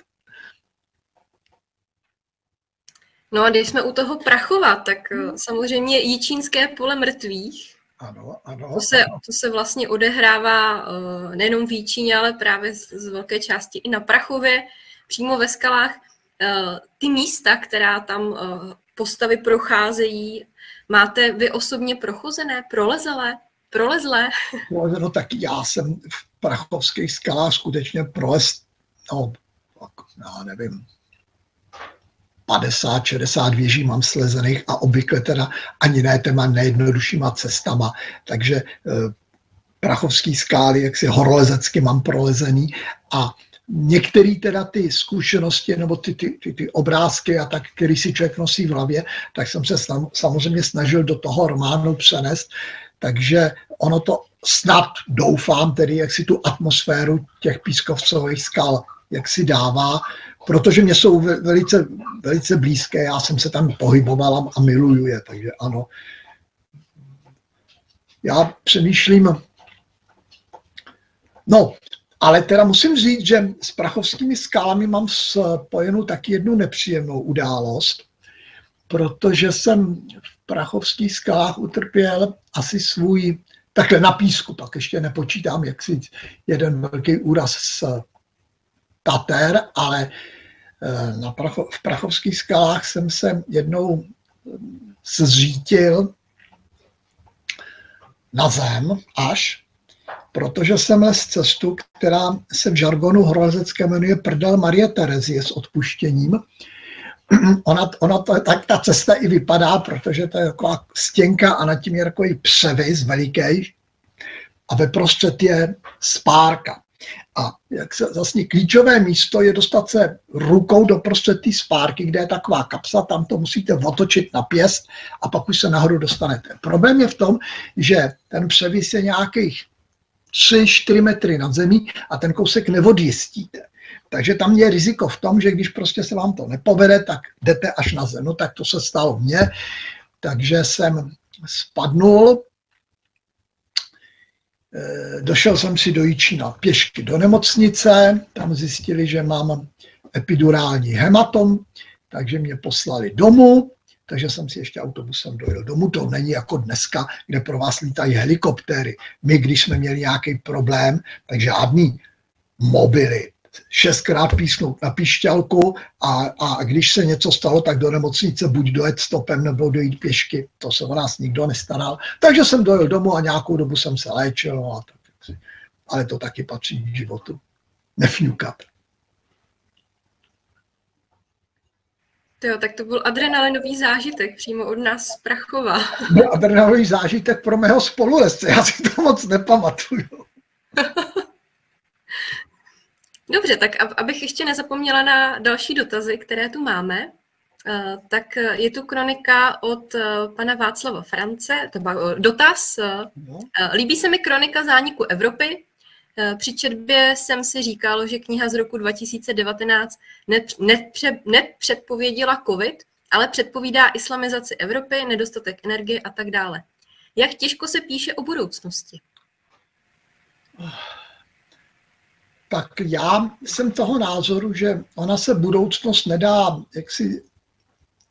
No a když jsme u toho Prachova, tak hmm. samozřejmě Jičínské pole mrtvých. Ano, ano. To se, to se vlastně odehrává uh, nejenom v Jíčíně, ale právě z, z velké části i na Prachově, přímo ve skalách. Uh, ty místa, která tam postavy procházejí, máte vy osobně prochozené, prolezelé? Prolezlé? No, no tak já jsem v prachovských skalách skutečně prolez, no, já nevím, 50, 60 věží mám slezených a obvykle teda ani ne těma nejjednoduššíma cestama. Takže e, prachovský skály, jak si horolezecky mám prolezený a některé teda ty zkušenosti nebo ty, ty, ty, ty obrázky a tak, který si člověk nosí v hlavě, tak jsem se samozřejmě snažil do toho románu přenést, takže ono to snad doufám, tedy jak si tu atmosféru těch pískovcových skal jak si dává, protože mě jsou velice, velice blízké, já jsem se tam pohyboval a miluju je, takže ano. Já přemýšlím, no, Ale teda musím říct, že s prachovskými skálami mám spojenou taky jednu nepříjemnou událost, protože jsem v prachovských skalách utrpěl asi svůj, takhle na písku, pak ještě nepočítám, jak si jeden velký úraz z Tater, ale na Pracho, v prachovských skalách jsem se jednou zřítil na zem až, protože jsem les cestu, která se v žargonu horolezecké jmenuje Prdel Marie Terezie s odpuštěním. Ona, ona to, tak ta cesta i vypadá, protože to je taková stěnka a nad tím je takový převis veliký a ve prostřed je spárka. A jak se vlastně klíčové místo je dostat se rukou do prostřed té spárky, kde je taková kapsa, tam to musíte otočit na pěst a pak už se nahoru dostanete. Problém je v tom, že ten převis je nějakých 3-4 metry nad zemí a ten kousek neodjistíte. Takže tam je riziko v tom, že když prostě se vám to nepovede, tak jdete až na zem. No tak to se stalo mně, takže jsem spadnul, došel jsem si do Jičína pěšky do nemocnice, tam zjistili, že mám epidurální hematom, takže mě poslali domů, takže jsem si ještě autobusem dojel domů. To není jako dneska, kde pro vás lítají helikoptéry. My, když jsme měli nějaký problém, tak žádný mobily, šestkrát písnout na píšťalku a, a když se něco stalo, tak do nemocnice buď dojet stopem nebo dojít pěšky. To se o nás nikdo nestaral. Takže jsem dojel domů a nějakou dobu jsem se léčil. No a tak, ale to taky patří k životu. Nefňukat. Jo, tak to byl adrenalinový zážitek přímo od nás z Prachova. Byl adrenalinový zážitek pro mého spolulesce, já si to moc nepamatuju. Dobře, tak abych ještě nezapomněla na další dotazy, které tu máme, eh, tak je tu kronika od eh, pana Václava France, to byl dotaz. No. Eh, líbí se mi kronika zániku Evropy. Při četbě jsem si říkal, že kniha z roku 2019 nepředpověděla COVID, ale předpovídá islamizaci Evropy, nedostatek energie a tak dále. Jak těžko se píše o budoucnosti? Tak já jsem toho názoru, že ona se budoucnost nedá jaksi,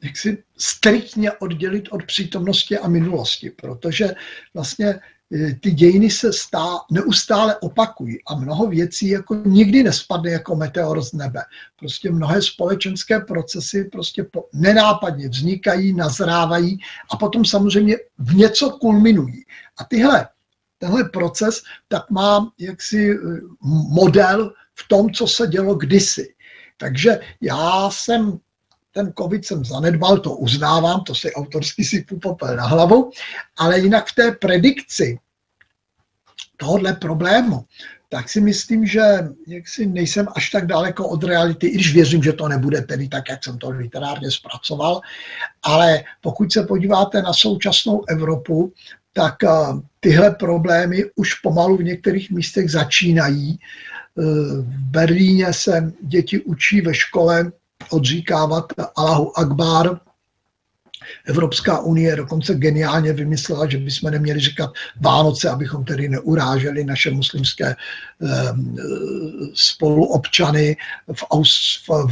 jaksi striktně oddělit od přítomnosti a minulosti, protože vlastně e, ty dějiny se stá, neustále opakují a mnoho věcí jako nikdy nespadne jako meteor z nebe. Prostě mnohé společenské procesy prostě po, nenápadně vznikají, nazrávají a potom samozřejmě v něco kulminují. A tyhle tenhle proces, tak má jaksi eh, model v tom, co se dělo kdysi. Takže já jsem ten covid jsem zanedbal, to uznávám, to si autorsky si popel na hlavu, ale jinak v té predikci tohohle problému, tak si myslím, že jaksi nejsem až tak daleko od reality, i když věřím, že to nebude tedy tak, jak jsem to literárně zpracoval, ale pokud se podíváte na současnou Evropu, tak eh, tyhle problémy už pomalu v některých místech začínají. Eh, v Berlíně se děti učí ve škole odříkávat Allahu Akbar. Evropská unie dokonce geniálně vymyslela, že bychom neměli říkat Vánoce, abychom tedy neuráželi naše muslimské ehm, spoluobčany. V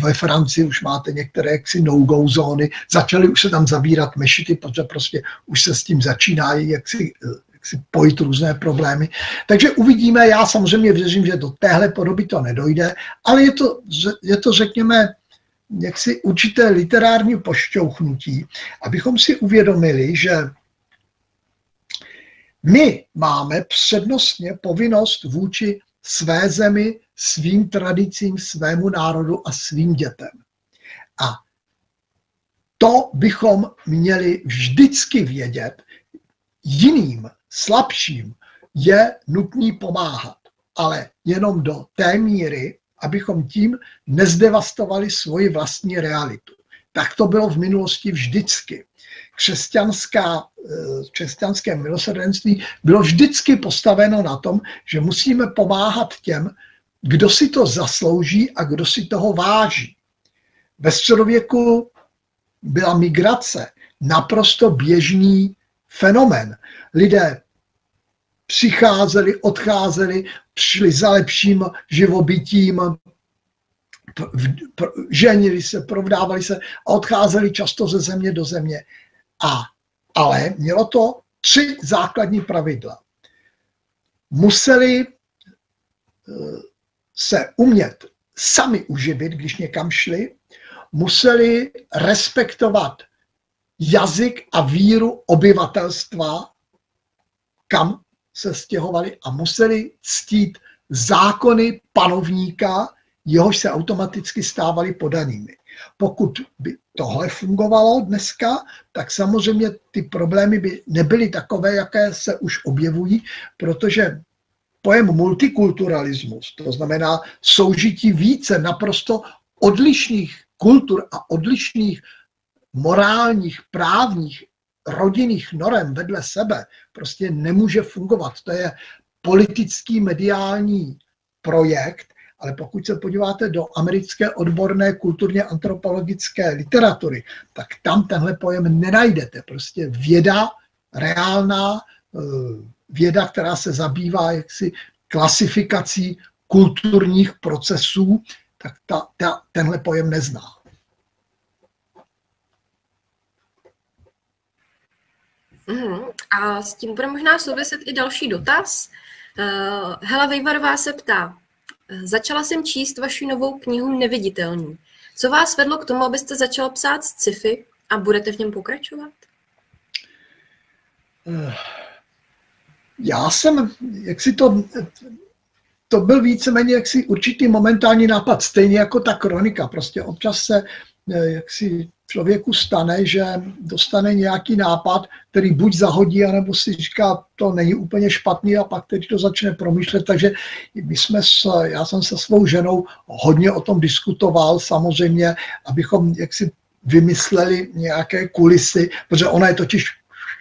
ve Francii už máte některé jaksi no-go zóny. Začaly už se tam zavírat mešity, protože prostě už se s tím začínají jaksi si pojít různé problémy. Takže uvidíme, já samozřejmě věřím, že do téhle podoby to nedojde, ale je to, je to řekněme, jaksi určité literární pošťouchnutí, abychom si uvědomili, že my máme přednostně povinnost vůči své zemi, svým tradicím, svému národu a svým dětem. A to bychom měli vždycky vědět jiným slabším je nutný pomáhat, ale jenom do té míry, abychom tím nezdevastovali svoji vlastní realitu. Tak to bylo v minulosti vždycky. Křesťanská, eh, křesťanské milosrdenství bylo vždycky postaveno na tom, že musíme pomáhat těm, kdo si to zaslouží a kdo si toho váží. Ve středověku byla migrace naprosto běžný fenomen. Lidé přicházeli, odcházeli, šli za lepším živobytím, ženili se, provdávali se a odcházeli často ze země do země. A, ale mělo to tři základní pravidla. Museli eh, se umět sami uživit, když někam šli, museli respektovat jazyk a víru obyvatelstva, kam se stěhovali a museli ctít zákony panovníka, jehož se automaticky stávali podanými. Pokud by tohle fungovalo dneska, tak samozřejmě ty problémy by nebyly takové, jaké se už objevují, protože pojem multikulturalismus, to znamená soužití více naprosto odlišných kultur a odlišných morálních, právních, rodinných norem vedle sebe prostě nemůže fungovat. To je politický mediální projekt, ale pokud se podíváte do americké odborné kulturně antropologické literatury, tak tam tenhle pojem nenajdete. Prostě věda, reálná eh, věda, která se zabývá jaksi klasifikací kulturních procesů, tak ta, ta, tenhle pojem nezná. Mm, a s tím bude možná souviset i další dotaz. Uh, Hela Vejvarová se ptá, začala jsem číst vaši novou knihu Neviditelní. Co vás vedlo k tomu, abyste začala psát sci-fi a budete v něm pokračovat? Uh, já jsem, jak si to, to byl víceméně jaksi určitý momentální nápad, stejně jako ta kronika. Prostě občas se eh, jak si člověku stane, že dostane nějaký nápad, který buď zahodí, anebo si říká, to není úplně špatný a pak teď to začne promýšlet. Takže my jsme s, já jsem se svou ženou hodně o tom diskutoval, samozřejmě, abychom jaksi vymysleli nějaké kulisy, protože ona je totiž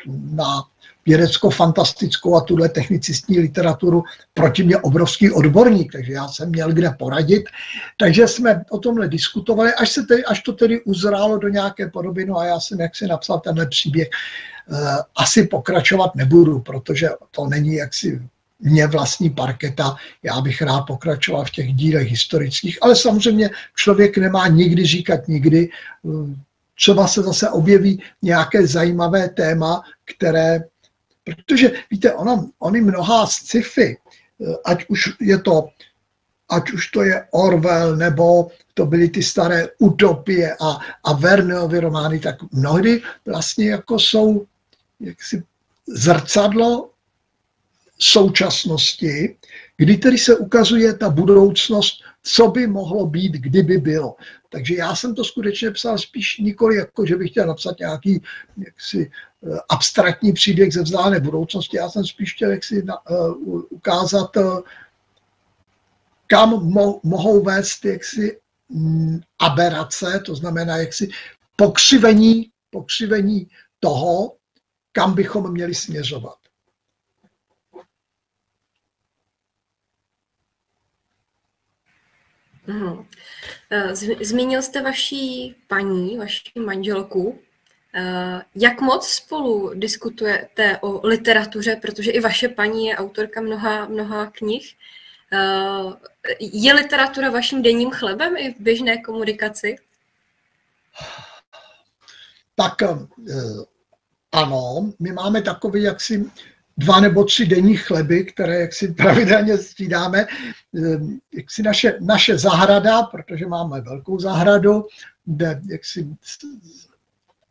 na vědecko-fantastickou a tuhle technicistní literaturu proti mě obrovský odborník, takže já jsem měl kde poradit. Takže jsme o tomhle diskutovali, až, se tedy, až to tedy uzrálo do nějaké podoby, no a já jsem jaksi napsal tenhle příběh. Eh, asi pokračovat nebudu, protože to není jaksi mě vlastní parketa, já bych rád pokračoval v těch dílech historických, ale samozřejmě člověk nemá nikdy říkat nikdy, eh, třeba se zase objeví nějaké zajímavé téma, které Protože víte, ono, oni mnohá sci-fi, eh, ať už je to ať už to je Orwell, nebo to byly ty staré utopie a, a Verneovy romány, tak mnohdy vlastně jako jsou jaksi zrcadlo současnosti, kdy tedy se ukazuje ta budoucnost, co by mohlo být, kdyby bylo. Takže já jsem to skutečně psal spíš nikoli jako, že bych chtěl napsat nějaký jaksi, eh, abstraktní příběh ze vzdálené budoucnosti. Já jsem spíš chtěl jaksi na, uh, ukázat, uh, kam mo- mohou vést jaksi um, aberace, to znamená jaksi pokřivení, pokřivení toho, kam bychom měli směřovat. Mhm. Eh, zmínil jste vaší paní, vaši manželku. Eh, jak moc spolu diskutujete o literatuře, protože i vaše paní je autorka mnoha, mnoha knih. Eh, je literatura vaším denním chlebem i v běžné komunikaci? Tak ano, my máme takový jaksi dva nebo tři denní chleby, které jak si pravidelně střídáme. Ehm, jak si naše, naše zahrada, protože máme velkou zahradu, kde jak si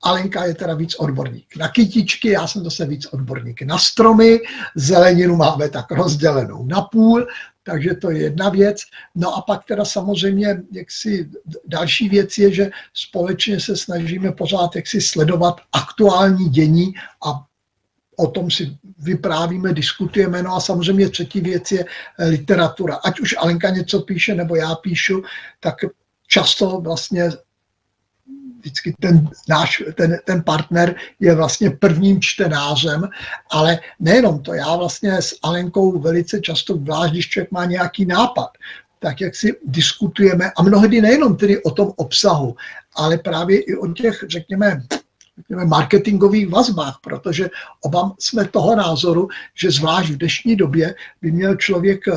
Alenka je teda víc odborník na kytičky, já jsem zase víc odborník na stromy, zeleninu máme tak rozdělenou na půl, takže to je jedna věc. No a pak teda samozřejmě, jak si další věc je, že společně se snažíme pořád jak si sledovat aktuální dění a o tom si vyprávíme, diskutujeme. No a samozřejmě třetí věc je eh, literatura. Ať už Alenka něco píše, nebo já píšu, tak často vlastně vždycky ten náš, ten, ten partner je vlastně prvním čtenářem, ale nejenom to, já vlastně s Alenkou velice často, zvlášť když člověk má nějaký nápad, tak jak si diskutujeme a mnohdy nejenom tedy o tom obsahu, ale právě i o těch, řekněme, marketingových vazbách, protože oba jsme toho názoru, že zvlášť v dnešní době by měl člověk eh,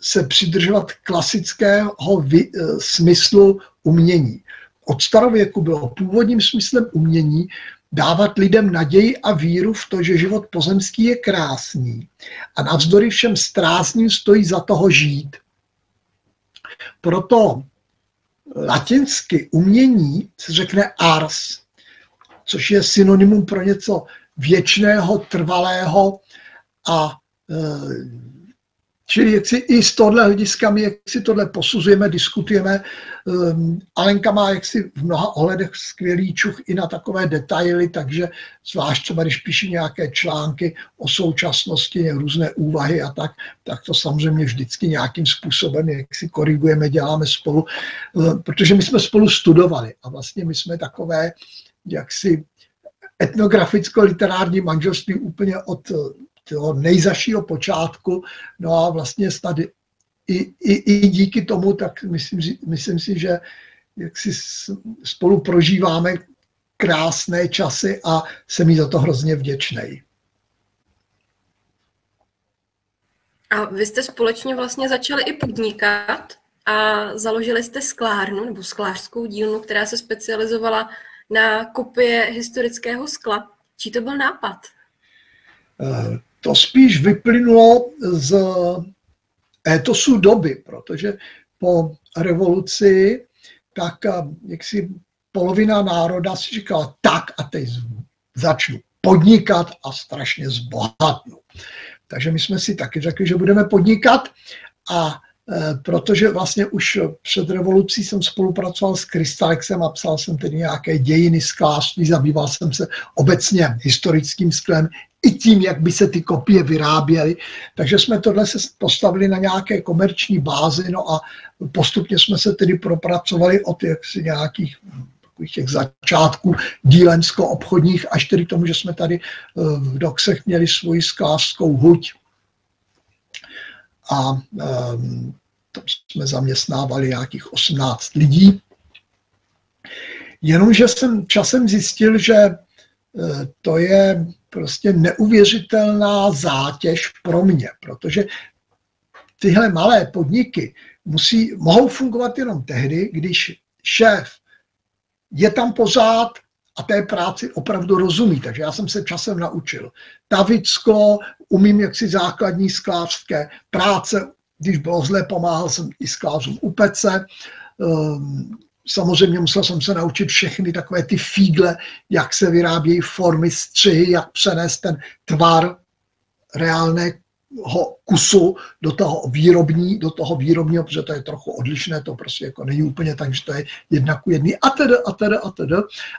se přidržovat klasického vy, eh, smyslu umění. Od starověku bylo původním smyslem umění dávat lidem naději a víru v to, že život pozemský je krásný a navzdory všem strásním stojí za toho žít. Proto latinsky umění se řekne ars, což je synonymum pro něco věčného, trvalého a e, Čili jak si i z tohle hlediska my jak si tohle posuzujeme, diskutujeme. Um, Alenka má jaksi v mnoha ohledech skvělý čuch i na takové detaily, takže zvlášť třeba, když píše nějaké články o současnosti, různé úvahy a tak, tak to samozřejmě vždycky nějakým způsobem, jak si korigujeme, děláme spolu, um, protože my jsme spolu studovali a vlastně my jsme takové jaksi etnograficko-literární manželství úplně od toho nejzašího počátku. No a vlastně snad i, i, i díky tomu, tak myslím, myslím si, že jak si spolu prožíváme krásné časy a jsem mi za to hrozně vděčný. A vy jste společně vlastně začali i podnikat a založili jste sklárnu nebo sklářskou dílnu, která se specializovala na kopie historického skla. Čí to byl nápad? Eh, to spíš vyplynulo z étosu doby, protože po revoluci tak eh, jak si polovina národa si říkala, tak a teď začnu podnikat a strašně zbohatnu. Takže my jsme si taky řekli, že budeme podnikat a protože vlastně už před revolucí jsem spolupracoval s Krystalexem a psal jsem tedy nějaké dějiny sklářství, zabýval jsem se obecně historickým sklem i tím, jak by se ty kopie vyráběly. Takže jsme tohle se postavili na nějaké komerční bázi, no a postupně jsme se tedy propracovali od jaksi nějakých těch začátků dílensko-obchodních až tedy tomu, že jsme tady eh, v Doxech měli svoji sklářskou huť, a um, tam jsme zaměstnávali nějakých 18 lidí. Jenomže jsem časem zjistil, že e, to je prostě neuvěřitelná zátěž pro mě, protože tyhle malé podniky musí, mohou fungovat jenom tehdy, když šéf je tam pořád, a té práci opravdu rozumí. Takže já jsem se časem naučil. Tavit sklo, umím jaksi základní sklářské práce, když bylo zlé, pomáhal jsem i sklářům u pece. Ehm, samozřejmě musel jsem se naučit všechny takové ty fígle, jak se vyrábějí formy, střihy, jak přenést ten tvar reálné kusu do toho výrobní, do toho výrobního, protože to je trochu odlišné, to prostě jako není úplně tak, že to je jedna ku jedný a tedy, a tedy, a tedy.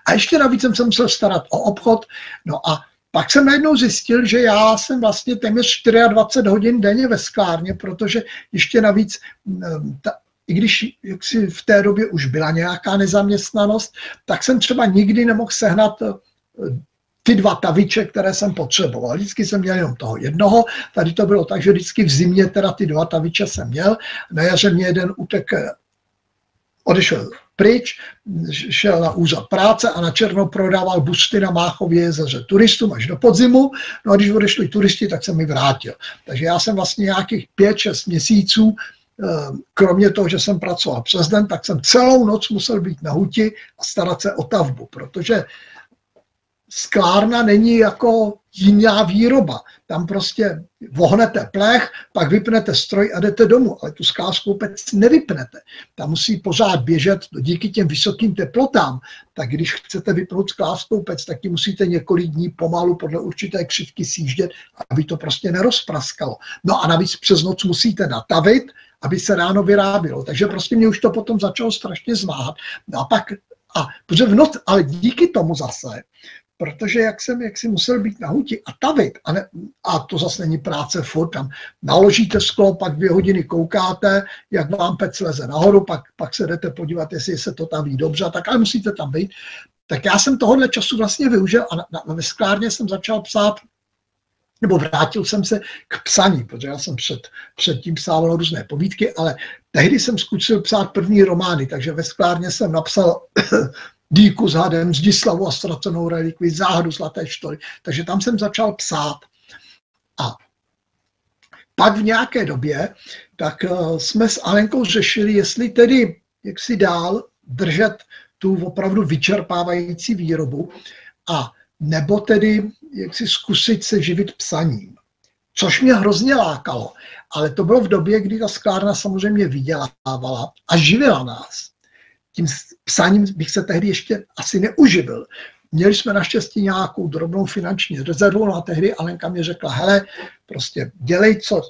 A ještě navíc jsem se musel starat o obchod, no a pak jsem najednou zjistil, že já jsem vlastně téměř 24 hodin denně ve sklárně, protože ještě navíc, mm, ta, i když si v té době už byla nějaká nezaměstnanost, tak jsem třeba nikdy nemohl sehnat ty dva taviče, které jsem potřeboval. Vždycky jsem měl jenom toho jednoho, tady to bylo tak, že vždycky v zimě teda ty dva taviče jsem měl, na jaře mě jeden utek, eh, odešel pryč, šel na úřad práce a na černo prodával busty na Máchově jezeře turistům až do podzimu. No a když odešli turisti, tak jsem mi vrátil. Takže já jsem vlastně nějakých 5-6 měsíců eh, kromě toho, že jsem pracoval přes den, tak jsem celou noc musel být na huti a starat se o tavbu, protože sklárna není jako jiná výroba. Tam prostě vohnete plech, pak vypnete stroj a jdete domů, ale tu sklářskou pec nevypnete. Tam musí pořád běžet díky těm vysokým teplotám. Tak když chcete vypnout sklářskou pec, tak ji musíte několik dní pomalu podle určité křivky sjíždět, aby to prostě nerozpraskalo. No a navíc přes noc musíte natavit, aby se ráno vyrábělo. Takže prostě mě už to potom začalo strašně zmáhat. No a pak a protože v noc, ale díky tomu zase protože jak jsem jak si musel být na huti a tavit, a, ne, a to zase není práce furt, tam naložíte sklo, pak dvě hodiny koukáte, jak vám pec leze nahoru, pak, pak se jdete podívat, jestli se to tam ví dobře, tak ale musíte tam být. Tak já jsem tohohle času vlastně využil a na, na, ve sklárně jsem začal psát nebo vrátil jsem se k psaní, protože já jsem před, předtím psával různé povídky, ale tehdy jsem zkusil psát první romány, takže ve sklárně jsem napsal Díku s hadem, Zdislavu a ztracenou relikvi, záhadu zlaté štoly. Takže tam jsem začal psát. A pak v nějaké době, tak eh, jsme s Alenkou řešili, jestli tedy, jak si dál držet tu opravdu vyčerpávající výrobu a nebo tedy jak si zkusit se živit psaním. Což mě hrozně lákalo. Ale to bylo v době, kdy ta sklárna samozřejmě vydělávala a živila nás. Tím psáním bych se tehdy ještě asi neuživil. Měli jsme naštěstí nějakou drobnou finanční rezervu, no a tehdy Alenka mě řekla, hele, prostě dělej, co,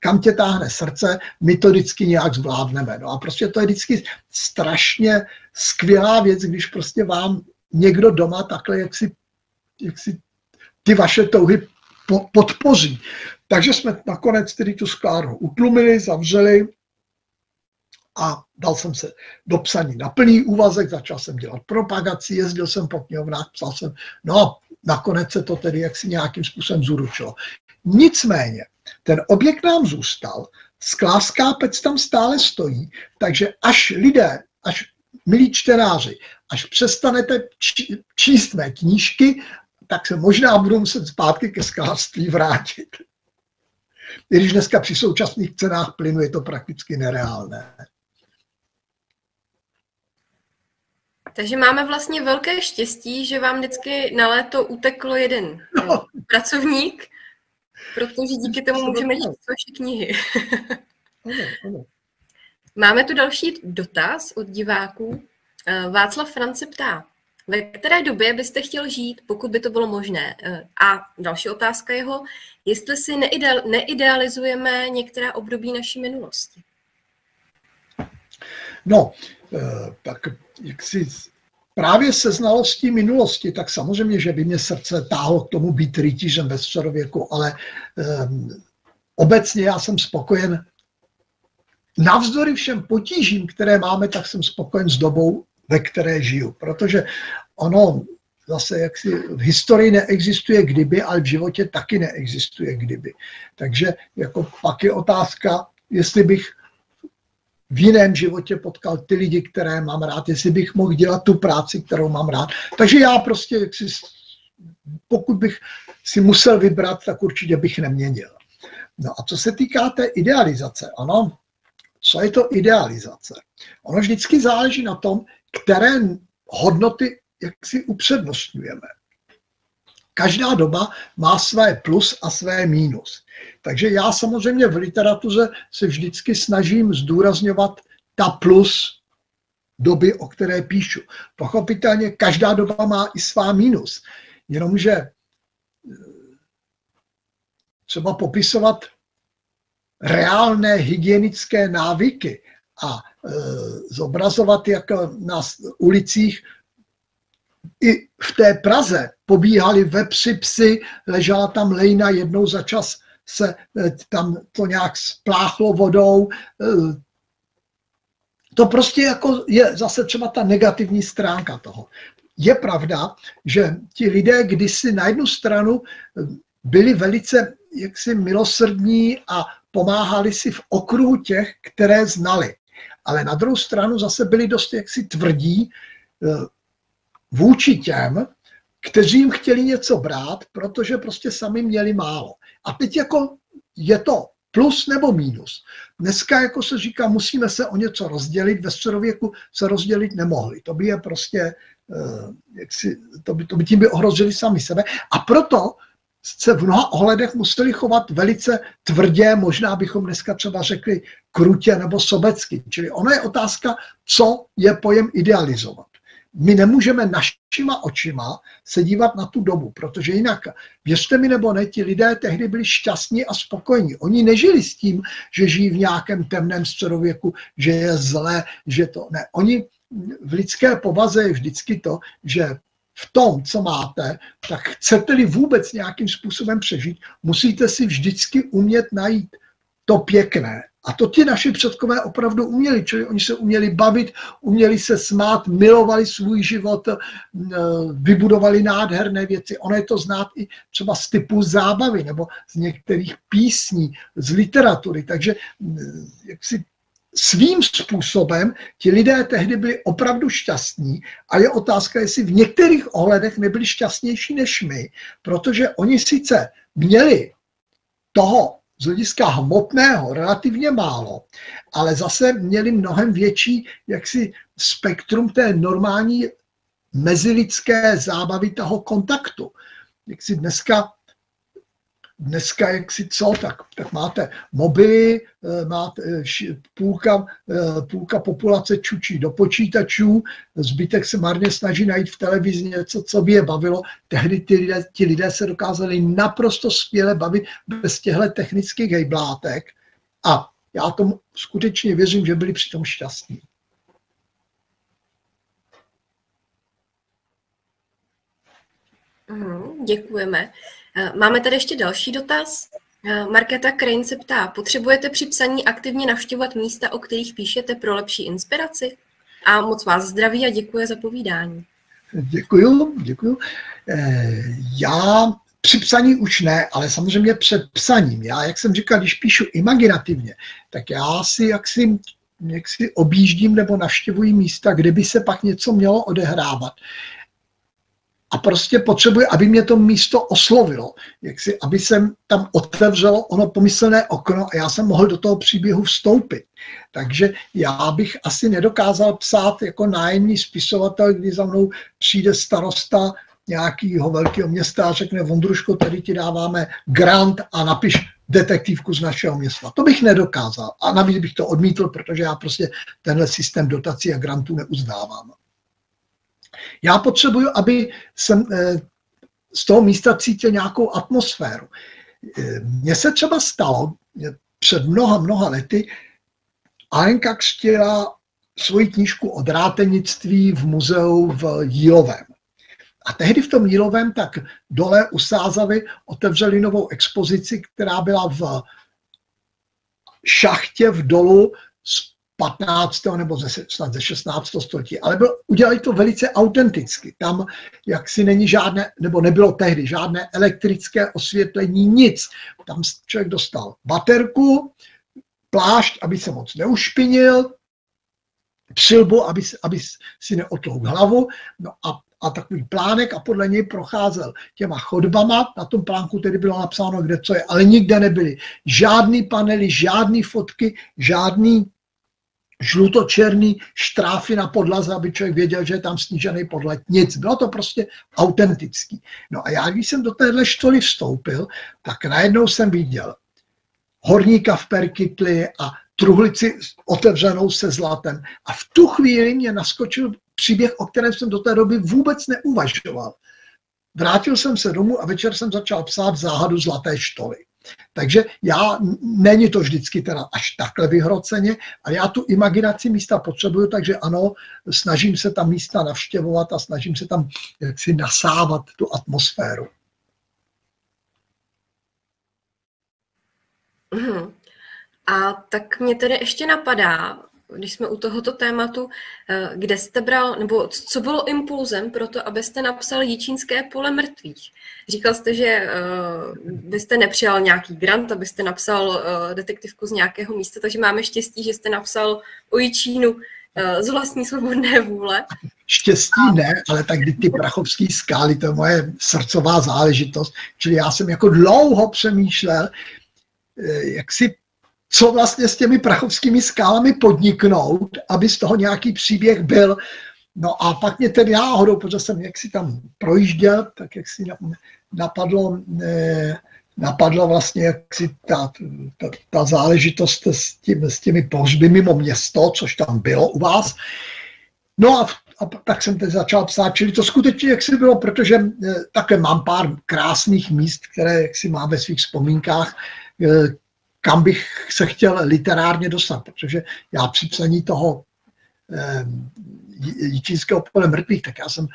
kam tě táhne srdce, my to vždycky nějak zvládneme. No a prostě to je vždycky strašně skvělá věc, když prostě vám někdo doma takhle, jak si, jak si ty vaše touhy po, podpoří. Takže jsme nakonec tedy tu sklárnu utlumili, zavřeli a dal jsem se do psaní na plný úvazek, začal jsem dělat propagaci, jezdil jsem po knihovnách, psal jsem, no a nakonec se to tedy jaksi nějakým způsobem zuručilo. Nicméně, ten objekt nám zůstal, sklářská pec tam stále stojí, takže až lidé, až milí čtenáři, až přestanete číst mé knížky, tak se možná budou muset zpátky ke sklářství vrátit. I když dneska při současných cenách plynu je to prakticky nereálné. Takže máme vlastně velké štěstí, že vám vždycky na léto uteklo jeden no. pracovník, protože díky tomu můžeme číst vaše knihy. Máme tu další dotaz od diváků. Eh, Václav France ptá, ve které době byste chtěl žít, pokud by to bylo možné? Eh, a další otázka jeho, jestli si neideal, neidealizujeme některá období naší minulosti. No, eh, tak jak si právě se znalostí minulosti, tak samozřejmě, že by mě srdce táhlo k tomu být rytířem ve středověku, ale um, obecně já jsem spokojen navzdory všem potížím, které máme, tak jsem spokojen s dobou, ve které žiju. Protože ono zase jak si v historii neexistuje kdyby, ale v životě taky neexistuje kdyby. Takže jako pak je otázka, jestli bych v jiném životě potkal ty lidi, které mám rád, jestli bych mohl dělat tu práci, kterou mám rád. Takže já prostě, jak si, pokud bych si musel vybrat, tak určitě bych neměnil. No a co se týká té idealizace, ano, co je to idealizace? Ono vždycky záleží na tom, které hodnoty jak si upřednostňujeme. Každá doba má své plus a své minus. Takže já samozřejmě v literatuře se vždycky snažím zdůrazňovat ta plus doby, o které píšu. Pochopitelně každá doba má i svá minus. Jenomže eh, třeba popisovat reálné hygienické návyky a e, zobrazovat, jak na ulicích i v té Praze pobíhali vepři, psy, ležela tam lejna jednou za čas se e, tam to nějak spláchlo vodou. E, to prostě jako je zase třeba ta negativní stránka toho. Je pravda, že ti lidé kdysi na jednu stranu byli velice jaksi milosrdní a pomáhali si v okruhu těch, které znali. Ale na druhou stranu zase byli dost jaksi tvrdí eh, vůči těm, kteří jim chtěli něco brát, protože prostě sami měli málo. A teď jako je to plus nebo minus. Dneska, jako se říká, musíme se o něco rozdělit, ve středověku se rozdělit nemohli. To by je prostě, eh, jak si, to, by, to by tím by ohrozili sami sebe. A proto se v mnoha ohledech museli chovat velice tvrdě, možná bychom dneska třeba řekli krutě nebo sobecky. Čili ono je otázka, co je pojem idealizovat. My nemůžeme našima očima se dívat na tu dobu, protože jinak, věřte mi nebo ne, ti lidé tehdy byli šťastní a spokojení. Oni nežili s tím, že žijí v nějakém temném středověku, že je zlé, že to ne. Oni v lidské povaze je vždycky to, že v tom, co máte, tak chcete-li vůbec nějakým způsobem přežít, musíte si vždycky umět najít to pěkné. A to ti naši předkové opravdu uměli, čili oni se uměli bavit, uměli se smát, milovali svůj život, eh, vybudovali nádherné věci. Ono je to znát i třeba z typu zábavy nebo z některých písní, z literatury. Takže eh, jak si svým způsobem ti lidé tehdy byli opravdu šťastní a je otázka, jestli v některých ohledech nebyli šťastnější než my, protože oni sice měli toho z hlediska hmotného relativně málo, ale zase měli mnohem větší jaksi spektrum té normální mezilidské zábavy toho kontaktu. Jak si dneska dneska jak si co, tak, tak máte mobily, eh, máte eh, půlka, eh, půlka populace čučí do počítačů, zbytek se marně snaží najít v televizi něco, co by je bavilo. Tehdy ty lidé, ti lidé se dokázali naprosto skvěle bavit bez těchto technických hejblátek a já tomu skutečně věřím, že byli přitom šťastní. Mhm, děkujeme. Eh, máme tady ještě další dotaz. Eh, Markéta Krejn se ptá, potřebujete při psaní aktivně navštěvovat místa, o kterých píšete pro lepší inspiraci? A moc vás zdraví a děkuji za povídání. Děkuju, děkuju. Eh, já při psaní už ne, ale samozřejmě před psaním. Já, jak jsem říkal, když píšu imaginativně, tak já si jaksi, jaksi objíždím nebo navštěvuji místa, kde by se pak něco mělo odehrávat a prostě potřebuji, aby mě to místo oslovilo, jak si, aby jsem tam otevřelo ono pomyslné okno a já jsem mohl do toho příběhu vstoupit. Takže já bych asi nedokázal psát jako nájemní spisovatel, kdy za mnou přijde starosta nějakého velkého města a řekne, Vondruško, tady ti dáváme grant a napiš detektivku z našeho města. To bych nedokázal. A navíc bych to odmítl, protože já prostě tenhle systém dotací a grantů neuznávám. Já potřebuju, aby jsem eh, z toho místa cítil nějakou atmosféru. Eh, mně se třeba stalo před mnoha, mnoha lety, Alenka křtila svoji knížku o drátenictví v muzeu v Jílovém. A tehdy v tom Jílovém tak dole u Sázavy otevřeli novou expozici, která byla v šachtě v dolu 15. nebo ze, snad ze 16. století, ale byl, udělali to velice autenticky. Tam jaksi není žádné, nebo nebylo tehdy žádné elektrické osvětlení, nic. Tam člověk dostal baterku, plášť, aby se moc neušpinil, přilbu, aby, aby si neotlouk hlavu, no a, a takový plánek a podle něj procházel těma chodbama, na tom plánku tedy bylo napsáno, kde co je, ale nikde nebyly žádný panely, žádný fotky, žádný žlutočerný štráfy na podlaze, aby člověk věděl, že je tam snížený podlet. Nic. Bylo to prostě autentický. No a já, když jsem do téhle štoly vstoupil, tak najednou jsem viděl horníka v perkytli a truhlici otevřenou se zlatem. A v tu chvíli mě naskočil příběh, o kterém jsem do té doby vůbec neuvažoval. Vrátil jsem se domů a večer jsem začal psát záhadu zlaté štoly. Takže já, není to vždycky teda až takhle vyhroceně, ale já tu imaginaci místa potřebuju, takže ano, snažím se tam místa navštěvovat a snažím se tam si nasávat tu atmosféru. Mhm. A tak mě tedy ještě napadá, když jsme u tohoto tématu, eh, kde jste bral, nebo co bylo impulzem pro to, abyste napsal Jičínské pole mrtvých? Říkal jste, že byste nepřijal nějaký grant, abyste napsal uh, detektivku z nějakého místa, takže máme štěstí, že jste napsal o Jičínu z vlastní svobodné vůle. Štěstí ne, ale tak ty prachovské skály, to je moje srdcová záležitost. Čili já jsem jako dlouho přemýšlel, jak si co vlastně s těmi prachovskými skálami podniknout, aby z toho nějaký příběh byl. No a pak mě tedy náhodou, protože jsem jak si tam projížděl, tak jak si napadlo, napadlo vlastně jak si ta, ta, ta záležitost s, tím, s těmi pohřby mimo město, což tam bylo u vás. No a, a tak jsem teď začal psát, čili to skutečně jak si bylo, protože eh, také mám pár krásných míst, které jak si mám ve svých vzpomínkách, eh, kam bych se chtěl literárně dostat, protože já při psaní toho eh, Jičínského pole mrtvých, tak já jsem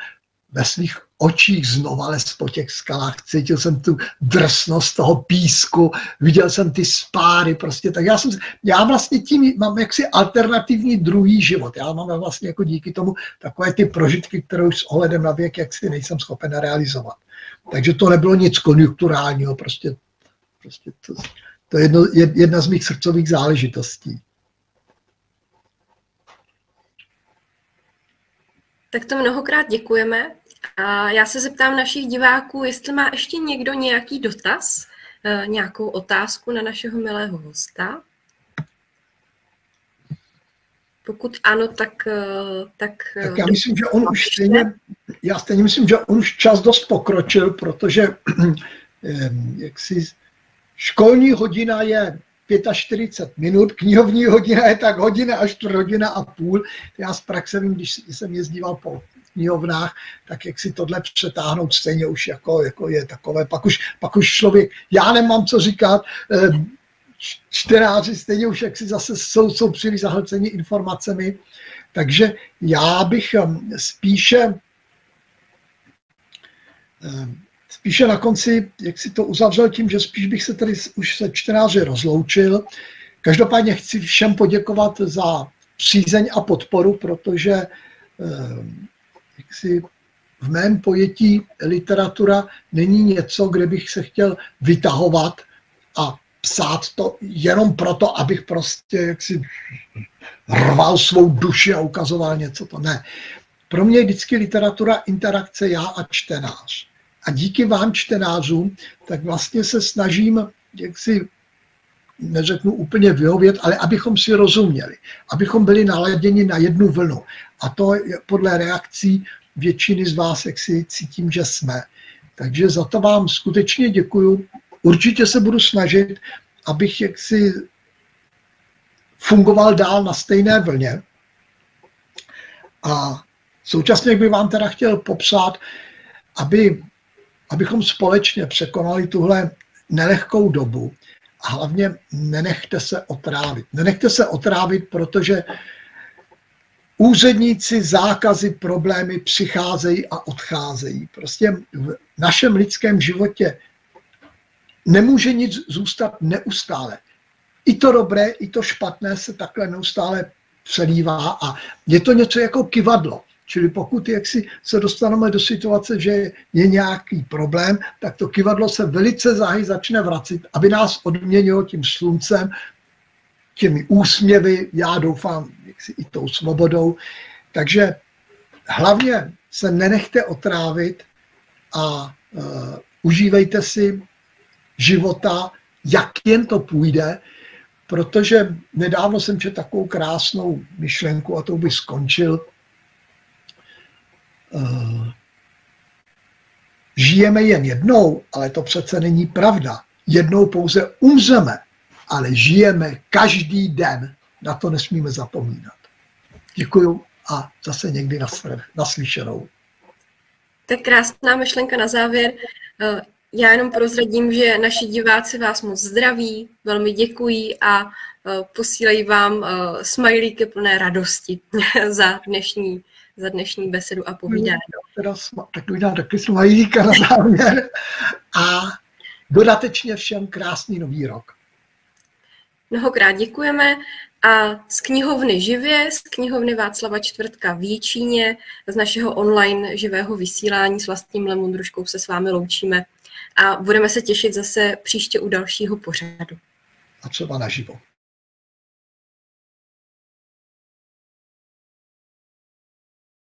ve svých očích znova les po těch skalách, cítil jsem tu drsnost toho písku, viděl jsem ty spáry prostě, tak já jsem, já vlastně tím mám jaksi alternativní druhý život, já mám vlastně jako díky tomu takové ty prožitky, které už s ohledem na věk jaksi nejsem schopen realizovat. Takže to nebylo nic konjunkturálního, prostě, prostě to, to je jedno, jedna z mých srdcových záležitostí. Tak to mnohokrát děkujeme. A já se zeptám našich diváků, jestli má ještě někdo nějaký dotaz, eh, nějakou otázku na našeho milého hosta. Pokud ano, tak... Eh, tak, eh, tak já myslím, že on už stejně, já stejně myslím, že on už čas dost pokročil, protože jak si školní hodina je 45 minut, knihovní hodina je tak hodina až čtvrt hodina a půl. Já z praxe vím, když jsem jezdíval po knihovnách, tak jak si tohle přetáhnout stejně už jako, jako je takové, pak už, pak už člověk, já nemám co říkat, eh, čtenáři stejně už jak si zase jsou, jsou příliš zahlceni informacemi, takže já bych eh, spíše eh, spíše na konci, jak si to uzavřel tím, že spíš bych se tady už se čtenáři rozloučil. Každopádně chci všem poděkovat za přízeň a podporu, protože eh, jak si v mém pojetí literatura není něco, kde bych se chtěl vytahovat a psát to jenom proto, abych prostě jaksi rval svou duši a ukazoval něco to. Ne. Pro mě je vždycky literatura interakce já a čtenář. A díky vám čtenářům, tak vlastně se snažím, jak si neřeknu úplně vyhovět, ale abychom si rozuměli, abychom byli naladěni na jednu vlnu. A to podle reakcí většiny z vás, jak si cítím, že jsme. Takže za to vám skutečně děkuju. Určitě se budu snažit, abych jaksi fungoval dál na stejné vlně. A současně bych vám teda chtěl popsat, aby abychom společně překonali tuhle nelehkou dobu. A hlavně nenechte se otrávit. Nenechte se otrávit, protože úředníci, zákazy, problémy přicházejí a odcházejí. Prostě v našem lidském životě nemůže nic zůstat neustále. I to dobré, i to špatné se takhle neustále přelívá a je to něco jako kivadlo. Čili pokud jaksi se dostaneme do situace, že je nějaký problém, tak to kivadlo se velice záhy začne vracet, aby nás odměnilo tím sluncem, těmi úsměvy, já doufám, jaksi i tou svobodou. Takže hlavně se nenechte otrávit a uh, užívejte si života, jak jen to půjde, protože nedávno jsem četl takovou krásnou myšlenku a to by skončil, žijeme jen jednou, ale to přece není pravda. Jednou pouze umřeme, ale žijeme každý den. Na to nesmíme zapomínat. Děkuju a zase někdy naslyšenou. Tak krásná myšlenka na závěr. Eh, já jenom prozradím, že naši diváci vás moc zdraví, velmi děkují a eh, posílají vám smajlíky plné radosti za dnešní za dnešní besedu a povídání. Teda takový dám taky smajlíka na závěr a dodatečně všem krásný nový rok. Mnohokrát děkujeme a z knihovny Živě, z knihovny Václava Čtvrtka v Jíčíně, z našeho online živého vysílání s vlastním Lemundruškou se s vámi loučíme a budeme se těšit zase příště u dalšího pořadu. A třeba naživo.